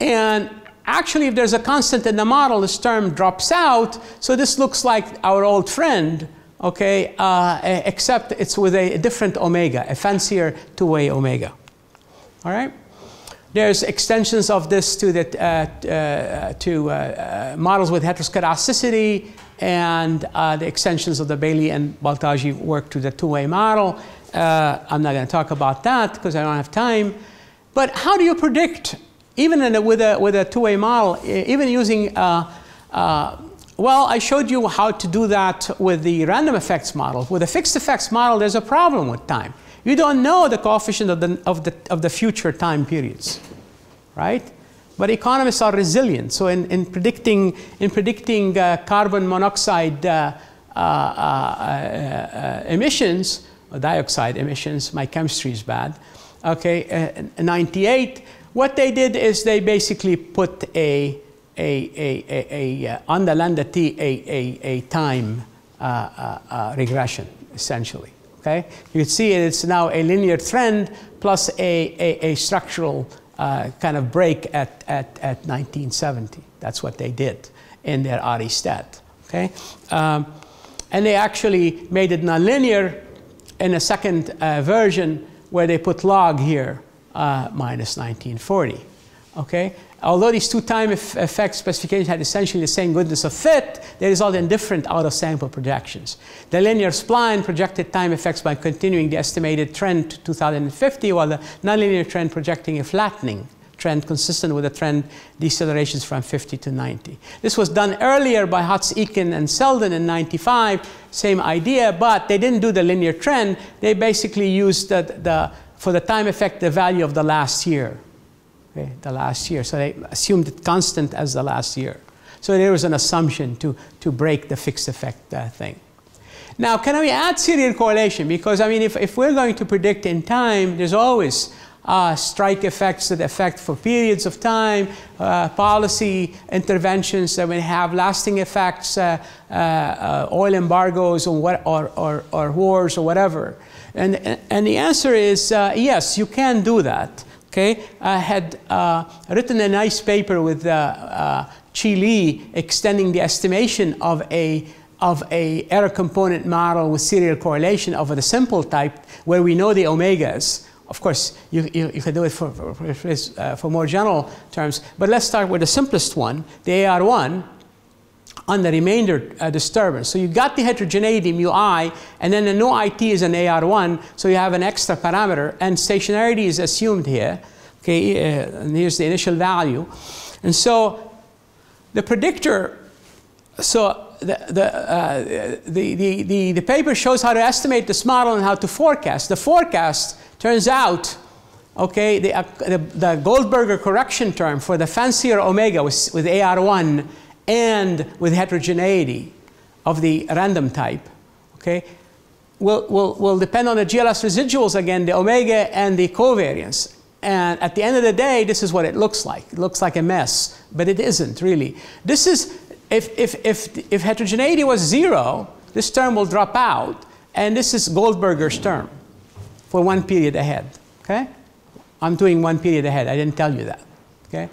And actually, if there's a constant in the model, this term drops out. So this looks like our old friend, okay, uh, except it's with a different omega, a fancier two-way omega. All right? There's extensions of this to, the, uh, uh, to uh, uh, models with heteroscedasticity and uh, the extensions of the Baillie and Baltagi work to the two-way model. I'm not going to talk about that because I don't have time. But how do you predict even a, with a, with a two-way model, even using, uh, uh, well, I showed you how to do that with the random effects model. With a fixed effects model, there's a problem with time. You don't know the coefficient of the, of the, of the future time periods, right? But economists are resilient. So in, in predicting, in predicting uh, carbon monoxide uh, uh, uh, emissions, dioxide emissions, my chemistry is bad, okay, 98, what they did is they basically put a, a, a, a, a on the lambda t a, a, time uh, uh, uh, regression, essentially. Okay? You see it's now a linear trend plus a, a, structural uh, kind of break at, at, at 1970. That's what they did in their RE stat. Okay? Um, and they actually made it nonlinear in a second uh, version where they put log here uh, minus 1940. Okay? Although these two time effect specifications had essentially the same goodness of fit, they result in different out-of-sample projections. The linear spline projected time effects by continuing the estimated trend to 2050, while the nonlinear trend projecting a flattening trend consistent with the trend decelerations from 50 to 90. This was done earlier by Holtz-Eakin, and Selden in 95, same idea, but they didn't do the linear trend. They basically used the, the for the time effect the value of the last year. Okay, the last year. So they assumed it constant as the last year. So there was an assumption to, to break the fixed effect uh, thing. Now, can we add serial correlation? Because, I mean, if, if we're going to predict in time, there's always uh, strike effects that affect for periods of time, uh, policy interventions that will have lasting effects, uh, uh, uh oil embargoes or, what, or, or, or wars or whatever. And, and the answer is uh, yes, you can do that. Okay, I had uh, written a nice paper with uh, uh Qi Li extending the estimation of a of a error component model with serial correlation over the simple type where we know the omegas. Of course, you, you, you can do it for, for, for, uh, for, more general terms, but let's start with the simplest one, the AR1, on the remainder uh, disturbance. So you got the heterogeneity mu i, and then the no IT is an AR1, so you have an extra parameter, and stationarity is assumed here. Okay, uh, and here's the initial value. And so the predictor, so the, the, uh, the, the, the, the, paper shows how to estimate this model and how to forecast. The forecast turns out, okay, the, uh, the, the, Goldberger correction term for the fancier omega with, with AR1 and with heterogeneity of the random type, okay, will, will, will depend on the GLS residuals again, the omega and the covariance. And at the end of the day, this is what it looks like. It looks like a mess, but it isn't really. This is, if, if, if, if heterogeneity was zero, this term will drop out, and this is Goldberger's term for one period ahead, okay? I'm doing one period ahead, I didn't tell you that, okay?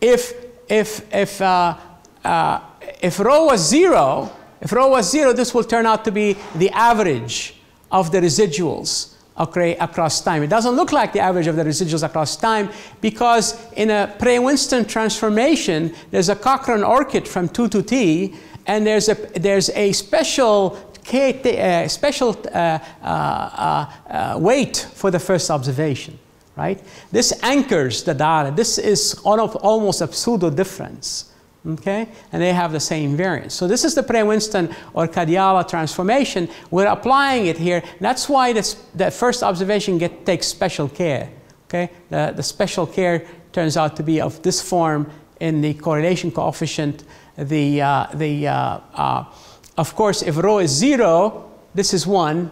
If, if, if, uh, uh, if rho was zero, if rho was zero, this will turn out to be the average of the residuals okay, across time. It doesn't look like the average of the residuals across time because in a Prais-Winsten transformation, there's a Cochrane-Orcutt from 2 to t, and there's a, there's a special uh, special uh, uh, uh, uh, weight for the first observation, right? This anchors the data. This is almost a pseudo difference okay? And they have the same variance. So this is the Prais-Winsten or Kadiyala transformation. We're applying it here. That's why this, the first observation get, takes special care, okay? The, the special care turns out to be of this form in the correlation coefficient. The, uh, the, uh, uh, of course, if rho is zero, this is one,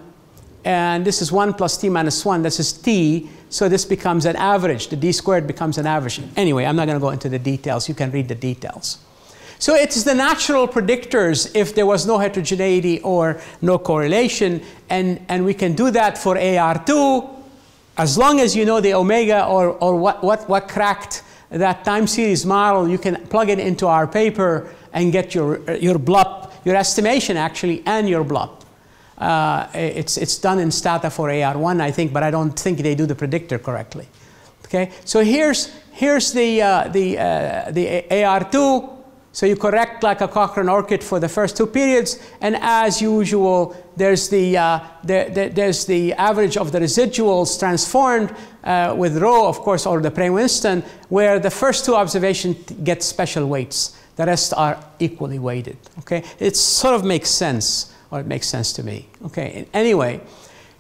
and this is 1 plus t minus 1, this is t, so this becomes an average. The d squared becomes an average. Anyway, I'm not going to go into the details. You can read the details. So it's the natural predictors if there was no heterogeneity or no correlation, and, and we can do that for AR2 as long as you know the omega or, or what, what, what cracked that time series model, you can plug it into our paper and get your, your BLUP, your estimation actually, and your BLUP. Uh, it's, it's done in Stata for AR1, I think, but I don't think they do the predictor correctly. Okay, so here's, here's the, uh, the, uh, the AR2. So you correct like a Cochrane-Orcutt for the first two periods, and as usual, there's the, uh, there, there, there's the average of the residuals transformed uh, with rho, of course, or the Prais-Winsten, where the first two observations get special weights. The rest are equally weighted. Okay, it sort of makes sense or it makes sense to me. Okay, anyway,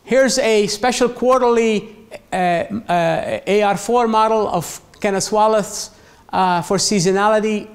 here's a special quarterly uh, uh, AR4 model of Kenneth Wallis uh, for seasonality.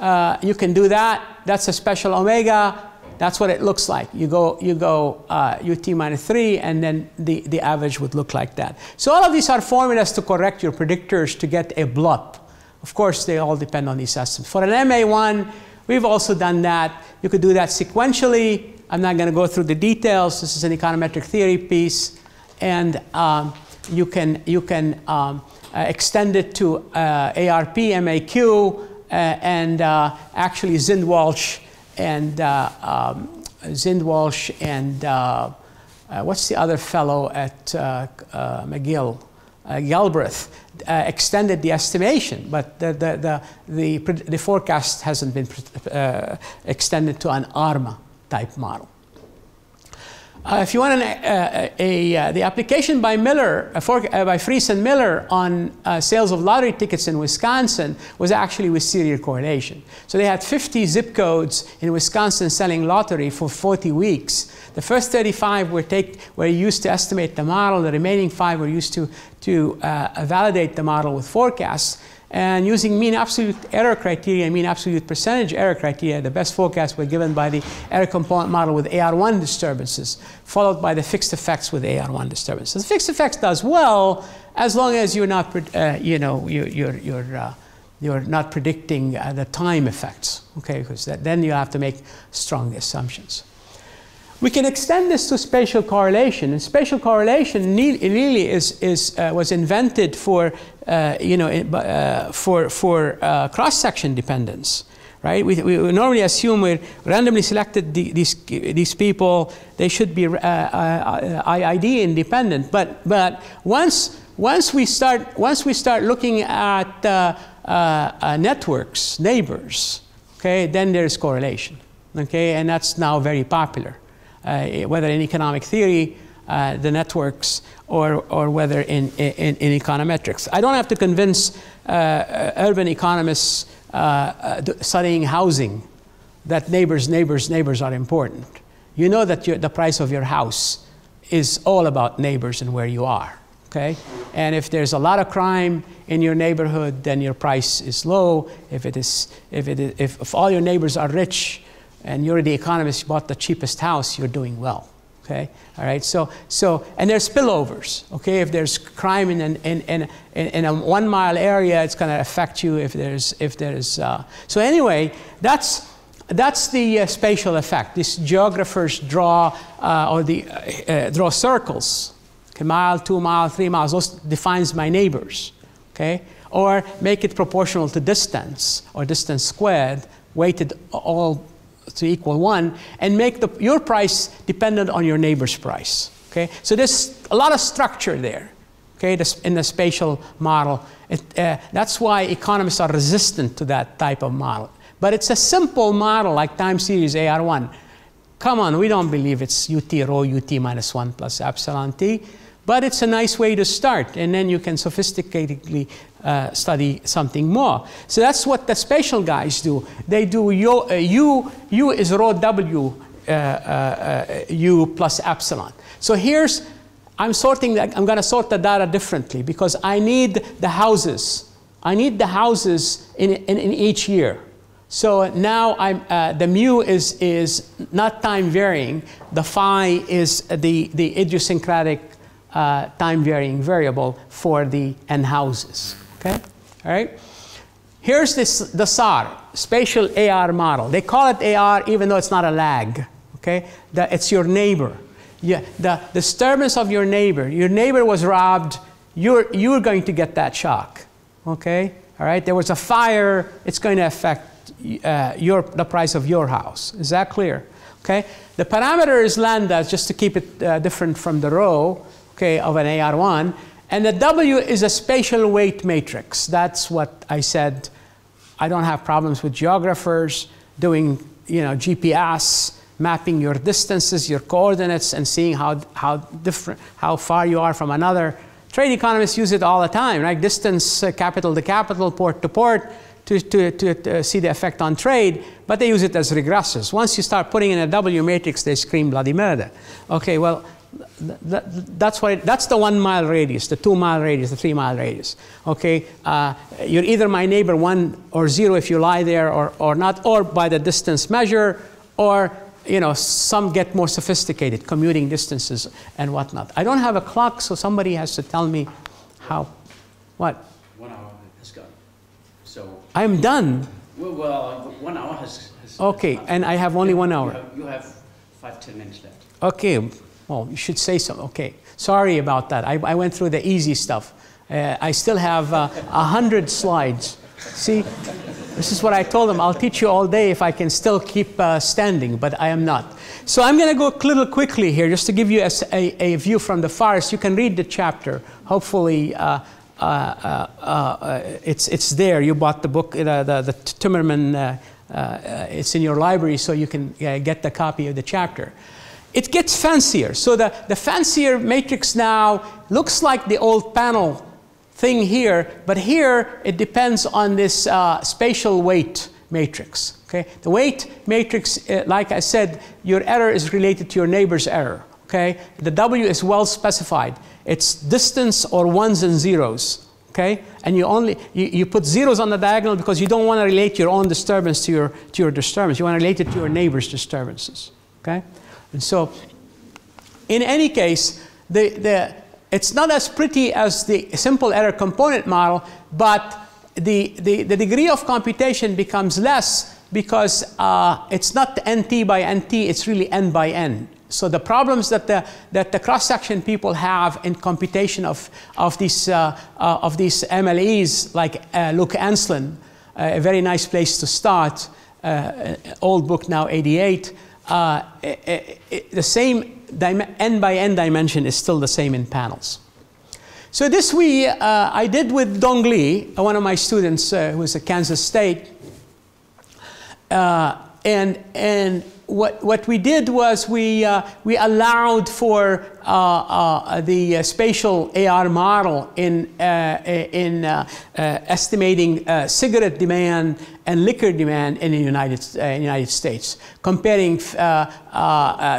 Uh, you can do that. That's a special omega. That's what it looks like. You go, you go UT uh, minus 3, and then the, the average would look like that. So all of these are formulas to correct your predictors to get a BLUP. Of course, they all depend on these estimates. For an MA1, we've also done that. You could do that sequentially. I'm not going to go through the details. This is an econometric theory piece, and um, you can you can um, uh, extend it to uh, ARP, MAQ, uh, and uh, actually Zinde-Walsh and uh, um, Zinde-Walsh and uh, what's the other fellow at McGill? Galbraith extended the estimation, but the, the, the, the, the forecast hasn't been extended to an ARMA type model. Uh, if you want an, uh, a, uh, the application by Miller, uh, for, uh, by Frees and Miller on uh, sales of lottery tickets in Wisconsin was actually with serial correlation. So they had 50 zip codes in Wisconsin selling lottery for 40 weeks. The first 35 were, take, were used to estimate the model. The remaining five were used to, to validate the model with forecasts. And using mean absolute error criteria and mean absolute percentage error criteria, the best forecasts were given by the error component model with AR1 disturbances, followed by the fixed effects with AR1 disturbances. The fixed effects does well as long as you're not, uh, you know, you're, you're, you're, uh, you're not predicting uh, the time effects, okay, because that, then you have to make strong assumptions. We can extend this to spatial correlation, and spatial correlation really is, is, uh, was invented for, uh, you know, uh, for, for uh, cross-section dependence. right? We, we normally assume we randomly selected the, these, these people, they should be uh, uh, IID independent. But, but once, once, we start, once we start looking at networks, neighbors, okay, then there's correlation, okay? And that's now very popular, whether in economic theory, the networks, or, or whether in, in, in econometrics. I don't have to convince urban economists uh, uh studying housing that neighbors, neighbors, neighbors are important. You know that the price of your house is all about neighbors and where you are. Okay? And if there's a lot of crime in your neighborhood, then your price is low. If, it is, if, it is, if, if all your neighbors are rich and you're the economist, you bought the cheapest house, you're doing well. Okay, all right. So, so and there's spillovers. Okay, if there's crime in in, in, in a one mile area, it's going to affect you. If there's if there's uh, so anyway, that's that's the uh, spatial effect. These geographers draw uh, or the uh, uh, draw circles. Okay, mile, two mile, three miles. Those defines my neighbors. Okay, or make it proportional to distance or distance squared, weighted all to equal one and make the, your price dependent on your neighbor's price. Okay? So there's a lot of structure there okay, in the spatial model. It, uh, that's why economists are resistant to that type of model. But it's a simple model like time series AR1. Come on, we don't believe it's UT rho UT minus 1 plus epsilon T. But it's a nice way to start, and then you can sophisticatedly uh, study something more. So that's what the spatial guys do. They do U, uh, U, U is rho W uh, uh, uh U plus epsilon. So here's, I'm sorting, that, I'm going to sort the data differently because I need the houses. I need the houses in, in, in each year. So now I'm, uh, the mu is, is not time varying. The phi is the, the idiosyncratic time varying variable for the n houses. Okay? All right? Here's this, the SAR, spatial AR model. They call it AR even though it's not a lag. Okay? The, it's your neighbor. Yeah, the disturbance of your neighbor. Your neighbor was robbed. You're, you're going to get that shock. Okay? All right? There was a fire. It's going to affect uh, your, the price of your house. Is that clear? Okay? The parameter is lambda, just to keep it uh, different from the rho okay, of an AR1. And the W is a spatial weight matrix. That's what I said. I don't have problems with geographers doing, you know, GPS, mapping your distances, your coordinates, and seeing how, how different, how far you are from another. Trade economists use it all the time, right? Distance, uh, capital to capital, port to port, to, to, to, to, see the effect on trade, but they use it as regressors. Once you start putting in a W matrix, they scream bloody murder. Okay, well, that, that's what it, that's the one mile radius, the two mile radius, the three mile radius. Okay, uh, you're either my neighbor one or zero if you lie there, or, or not, or by the distance measure, or you know some get more sophisticated, commuting distances and whatnot. I don't have a clock, so somebody has to tell me how. What? One hour has gone. So. I'm done. Well, well one hour has. has okay, and I have only one hour. You have, you have five ten minutes left. Okay. Well, you should say so. Okay. Sorry about that. I, I went through the easy stuff. Uh, I still have uh, a uh, hundred slides. See, this is what I told them. I'll teach you all day if I can still keep uh, standing, but I am not. So I'm going to go a little quickly here just to give you a, a, a, view from the forest. You can read the chapter. Hopefully, uh, uh, it's, it's there. You bought the book, the, the, the Timmermann, it's in your library, so you can get the copy of the chapter it gets fancier. So the, the fancier matrix now looks like the old panel thing here, but here it depends on this uh, spatial weight matrix. Okay? The weight matrix, uh, like I said, your error is related to your neighbor's error. Okay? The W is well specified. It's distance or ones and zeros. Okay? And you only you, you put zeros on the diagonal because you don't want to relate your own disturbance to your to your disturbance. You want to relate it to your neighbor's disturbances. Okay? And so, in any case, the, the, it's not as pretty as the simple error component model, but the, the, the degree of computation becomes less because uh, it's not nt by nt, it's really n by n. So the problems that the, that the cross-section people have in computation of, of, these, uh, uh, of these MLEs, like uh, Luc Anselin, uh, a very nice place to start, uh, old book now 88, uh, it, it, the same n by n dimension is still the same in panels. So this we, uh, I did with Dong Li, one of my students uh, who was at Kansas State. Uh, and, and what, what we did was we, uh, we allowed for uh, uh, the uh, spatial AR model in, uh, in estimating cigarette demand and liquor demand in the United, United States, comparing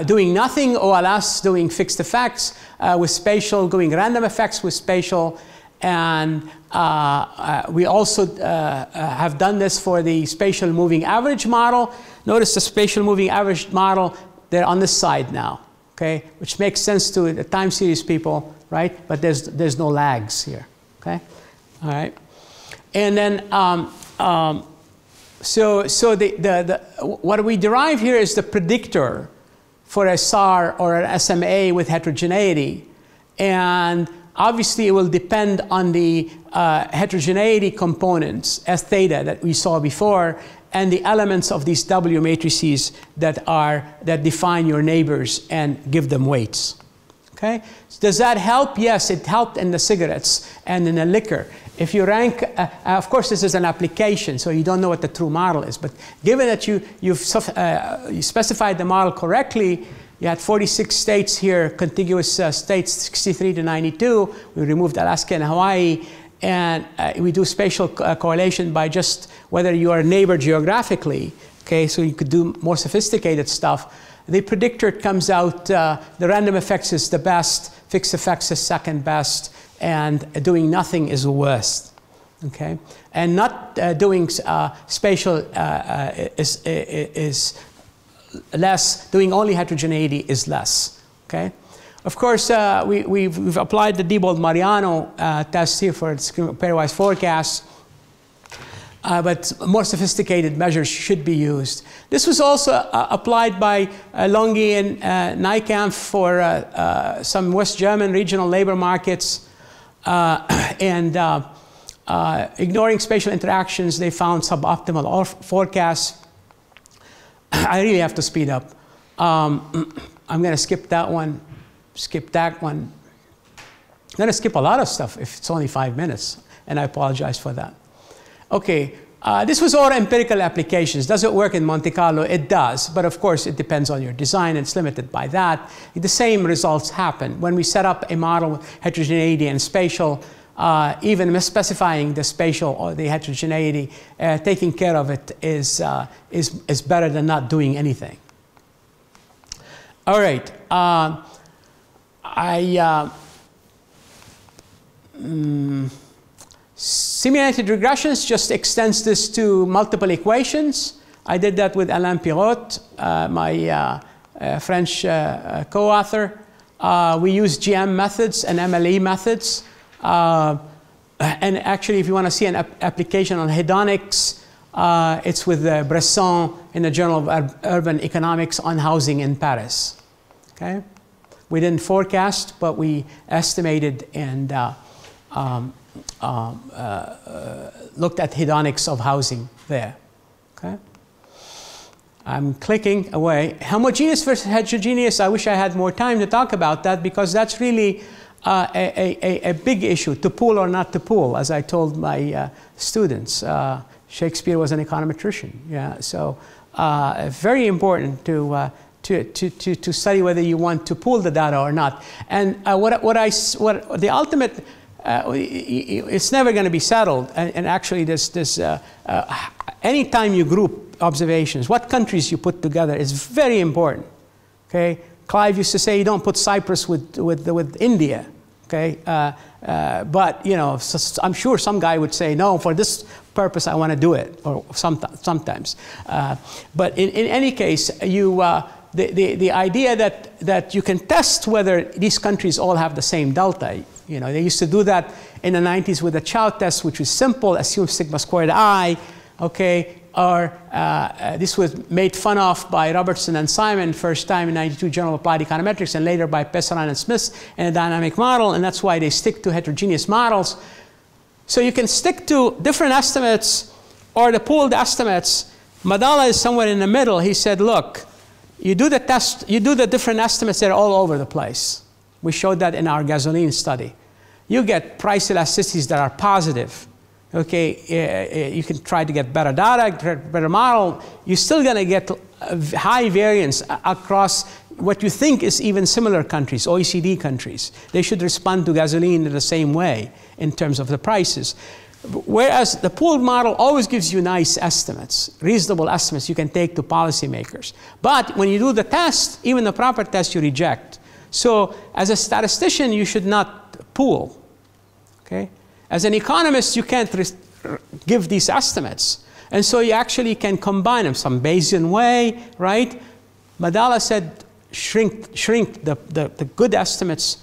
doing nothing OLS doing fixed effects with spatial, doing random effects with spatial, and uh, uh, we also uh, have done this for the spatial moving average model. Notice the spatial moving average model, they're on this side now, okay? Which makes sense to the time series people, right? But there's, there's no lags here, okay? All right. And then, um, um, so, so the, the, the, what we derive here is the predictor for a SAR or an SMA with heterogeneity. And obviously it will depend on the uh, heterogeneity components, S theta that we saw before, and the elements of these W matrices that are that define your neighbors and give them weights. Okay? Does that help? Yes, it helped in the cigarettes and in the liquor. If you rank, uh, uh, of course, this is an application, so you don't know what the true model is. But given that you, you've uh, you specified the model correctly, you had 46 states here, contiguous uh, states, 63 to 92. We removed Alaska and Hawaii and uh, we do spatial uh, correlation by just whether you are a neighbor geographically, okay, so you could do more sophisticated stuff. The predictor comes out, uh, the random effects is the best, fixed effects is second best, and doing nothing is the worst, okay? And not uh, doing uh, spatial uh, is, is less, doing only heterogeneity is less, okay? Of course, uh, we, we've, we've, applied the Diebold-Mariano uh, test here for its pairwise forecasts, uh, but more sophisticated measures should be used. This was also uh, applied by uh, Longhi and uh, Nijkamp for some West German regional labor markets, [clears throat] and ignoring spatial interactions, they found suboptimal forecasts. I really have to speed up. Um, [clears throat] I'm going to skip that one skip that one. I'm going to skip a lot of stuff if it's only five minutes, and I apologize for that. Okay, uh, this was all empirical applications. Does it work in Monte Carlo? It does, but of course it depends on your design. It's limited by that. The same results happen. When we set up a model with heterogeneity and spatial, uh, even specifying the spatial or the heterogeneity, uh, taking care of it is, uh, is, is better than not doing anything. All right. Uh, I uh, mm, simulated regressions just extends this to multiple equations. I did that with Alain Pirotte, uh, my French co-author. we use GM methods and MLE methods. And actually, if you want to see an ap application on hedonics, it's with Bresson in the Journal of Ur Urban Economics on housing in Paris. Okay? We didn't forecast, but we estimated and uh, um, um, uh, uh, looked at hedonics of housing there. Okay? I'm clicking away. Homogeneous versus heterogeneous, I wish I had more time to talk about that because that's really uh, a, a, a, big issue, to pool or not to pool, as I told my uh, students. Uh, Shakespeare was an econometrician, yeah, so uh, very important to, uh, to, to, to, to study whether you want to pool the data or not. And uh, what, what I, what the ultimate, it's never going to be settled. And, and actually, this, this, anytime you group observations, what countries you put together is very important. Okay? Clive used to say you don't put Cyprus with, with, with India. Okay? Uh, uh, but, you know, so I'm sure some guy would say, no, for this purpose, I want to do it, or sometimes. but in, in any case, you, the, the, the idea that, that you can test whether these countries all have the same delta. You know, they used to do that in the 90s with the Chow test, which was simple, assume sigma squared i, okay, or uh, uh, this was made fun of by Robertson and Symons first time in 92 Journal of Applied Econometrics and later by Pesaran and Smith in a dynamic model, and that's why they stick to heterogeneous models. So you can stick to different estimates or the pooled estimates Maddala is somewhere in the middle. He said, look, you do the test, you do the different estimates, they're all over the place. We showed that in our gasoline study. You get price elasticities that are positive. Okay, uh, uh, you can try to get better data, better model. You're still going to get high variance across what you think is even similar countries, OECD countries. They should respond to gasoline in the same way in terms of the prices. Whereas the pooled model always gives you nice estimates, reasonable estimates you can take to policymakers. But when you do the test, even the proper test, you reject. So as a statistician, you should not pool. Okay? As an economist, you can't give these estimates. And so you actually can combine them some Bayesian way, right? Maddala said shrink, shrink the, the, the good estimates.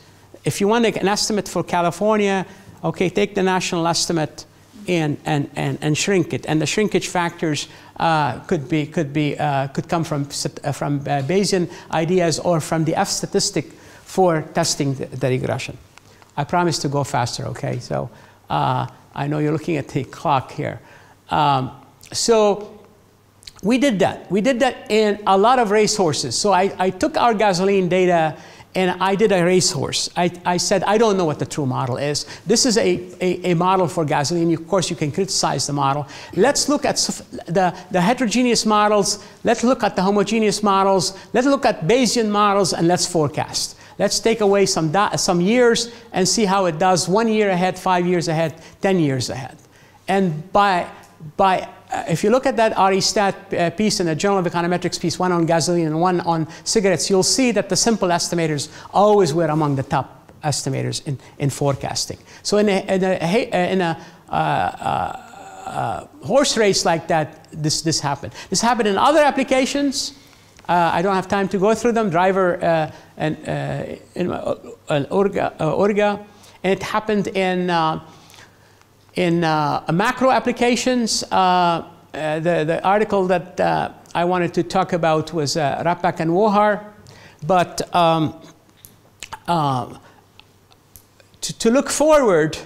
If you want an estimate for California, okay, take the national estimate and, and, and, and shrink it. And the shrinkage factors uh, could, be, could, be, uh, could come from, uh, from uh, Bayesian ideas or from the F statistic for testing the, the regression. I promise to go faster, okay? So uh, I know you're looking at the clock here. Um, so we did that. We did that in a lot of racehorses. So I, I took our gasoline data and I did a racehorse. I, I said, I don't know what the true model is. This is a, a, a, model for gasoline. Of course, you can criticize the model. Let's look at the, the heterogeneous models. Let's look at the homogeneous models. Let's look at Bayesian models, and let's forecast. Let's take away some, some years and see how it does one year ahead, five years ahead, 10 years ahead. And by, by uh, if you look at that RE stat uh, piece in the Journal of Econometrics piece, one on gasoline and one on cigarettes, you'll see that the simple estimators always were among the top estimators in, in forecasting. So in a, in a, uh, in a uh, uh, uh, horse race like that, this, this happened. This happened in other applications. I don't have time to go through them. Driver and in, Urga, Urga, and it happened in in uh, macro applications, uh, uh, the, the article that uh, I wanted to talk about was uh, Rapach and Wohar. But um, uh, to, to, look forward,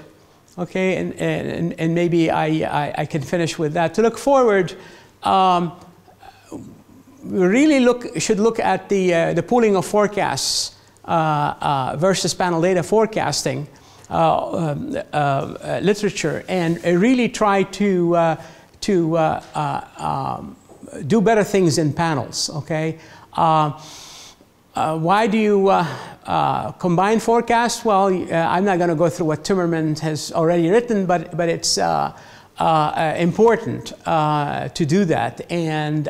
okay, and, and, and maybe I, I, I, can finish with that. To look forward, um, we really look, should look at the, uh, the pooling of forecasts versus panel data forecasting. Uh, uh, literature and really try to, uh, to um, do better things in panels, okay? Uh, why do you uh, uh, combine forecasts? Well, I'm not going to go through what Timmermann has already written, but, but it's Uh, uh, important uh, to do that. And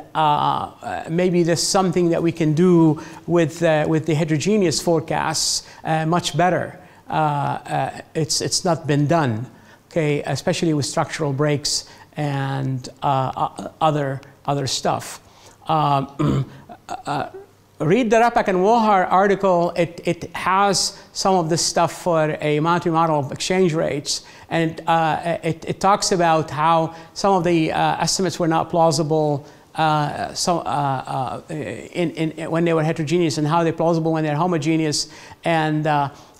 maybe there's something that we can do with, with the heterogeneous forecasts much better. Uh, uh, it's, it's not been done, okay, especially with structural breaks and uh, other, other stuff. Um, [clears throat] read the Rapach and Wohar article. It, it has some of the stuff for a monetary model of exchange rates. And uh, it, it, talks about how some of the uh, estimates were not plausible uh, so, in, in, when they were heterogeneous and how they're plausible when they're homogeneous. And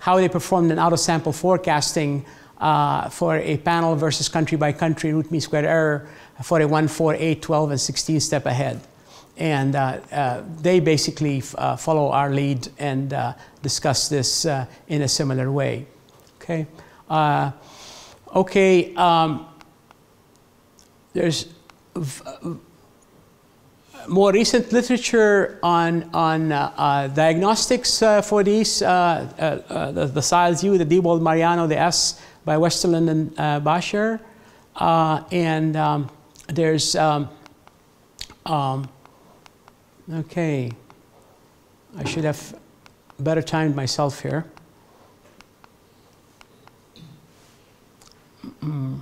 how they performed an out-of-sample forecasting uh, for a panel versus country by country root mean squared error for a 1, 4, 8, 12, and 16 step ahead. And uh, uh, they basically uh, follow our lead and uh, discuss this uh, in a similar way. Okay. Okay. Um, there's more recent literature on, on uh, uh, diagnostics uh, for these, uh, uh, uh, the, the Theil's U, the Diebold Mariano, the S by Westerlund and Basher. and um, there's, um, um, okay, I should have better timed myself here. Mm.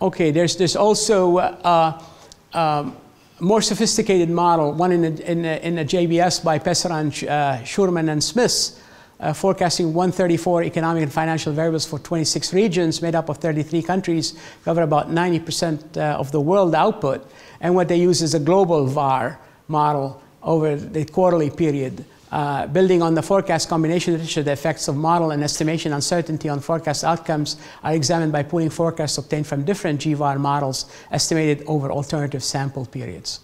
Okay, there's, there's also uh, um, more sophisticated model, one in the, in the, in the JBS by Pesaran, uh, Schuermann, and Smith, uh, forecasting 134 economic and financial variables for 26 regions made up of 33 countries, cover about 90% uh, of the world output. And what they use is a global VAR model over the quarterly period Uh, building on the forecast combination literature, the effects of model and estimation uncertainty on forecast outcomes are examined by pooling forecasts obtained from different GVAR models estimated over alternative sample periods.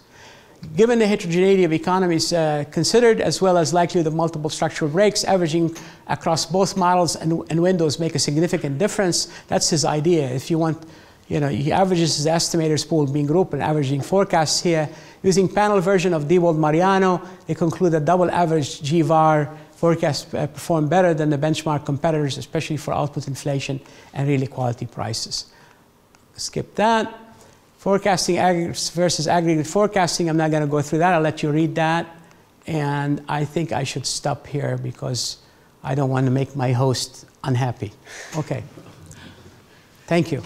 Given the heterogeneity of economies uh, considered, as well as likelihood of multiple structural breaks, averaging across both models and, and windows make a significant difference. That's his idea. If you want, you know, he averages his estimators pool being grouped and averaging forecasts here. Using panel version of Diebold-Mariano, they conclude that double average GVAR forecasts uh, perform better than the benchmark competitors, especially for output inflation and real equality prices. Skip that. Forecasting aggregates versus aggregate forecasting, I'm not going to go through that. I'll let you read that. And I think I should stop here because I don't want to make my host unhappy. Okay. Thank you.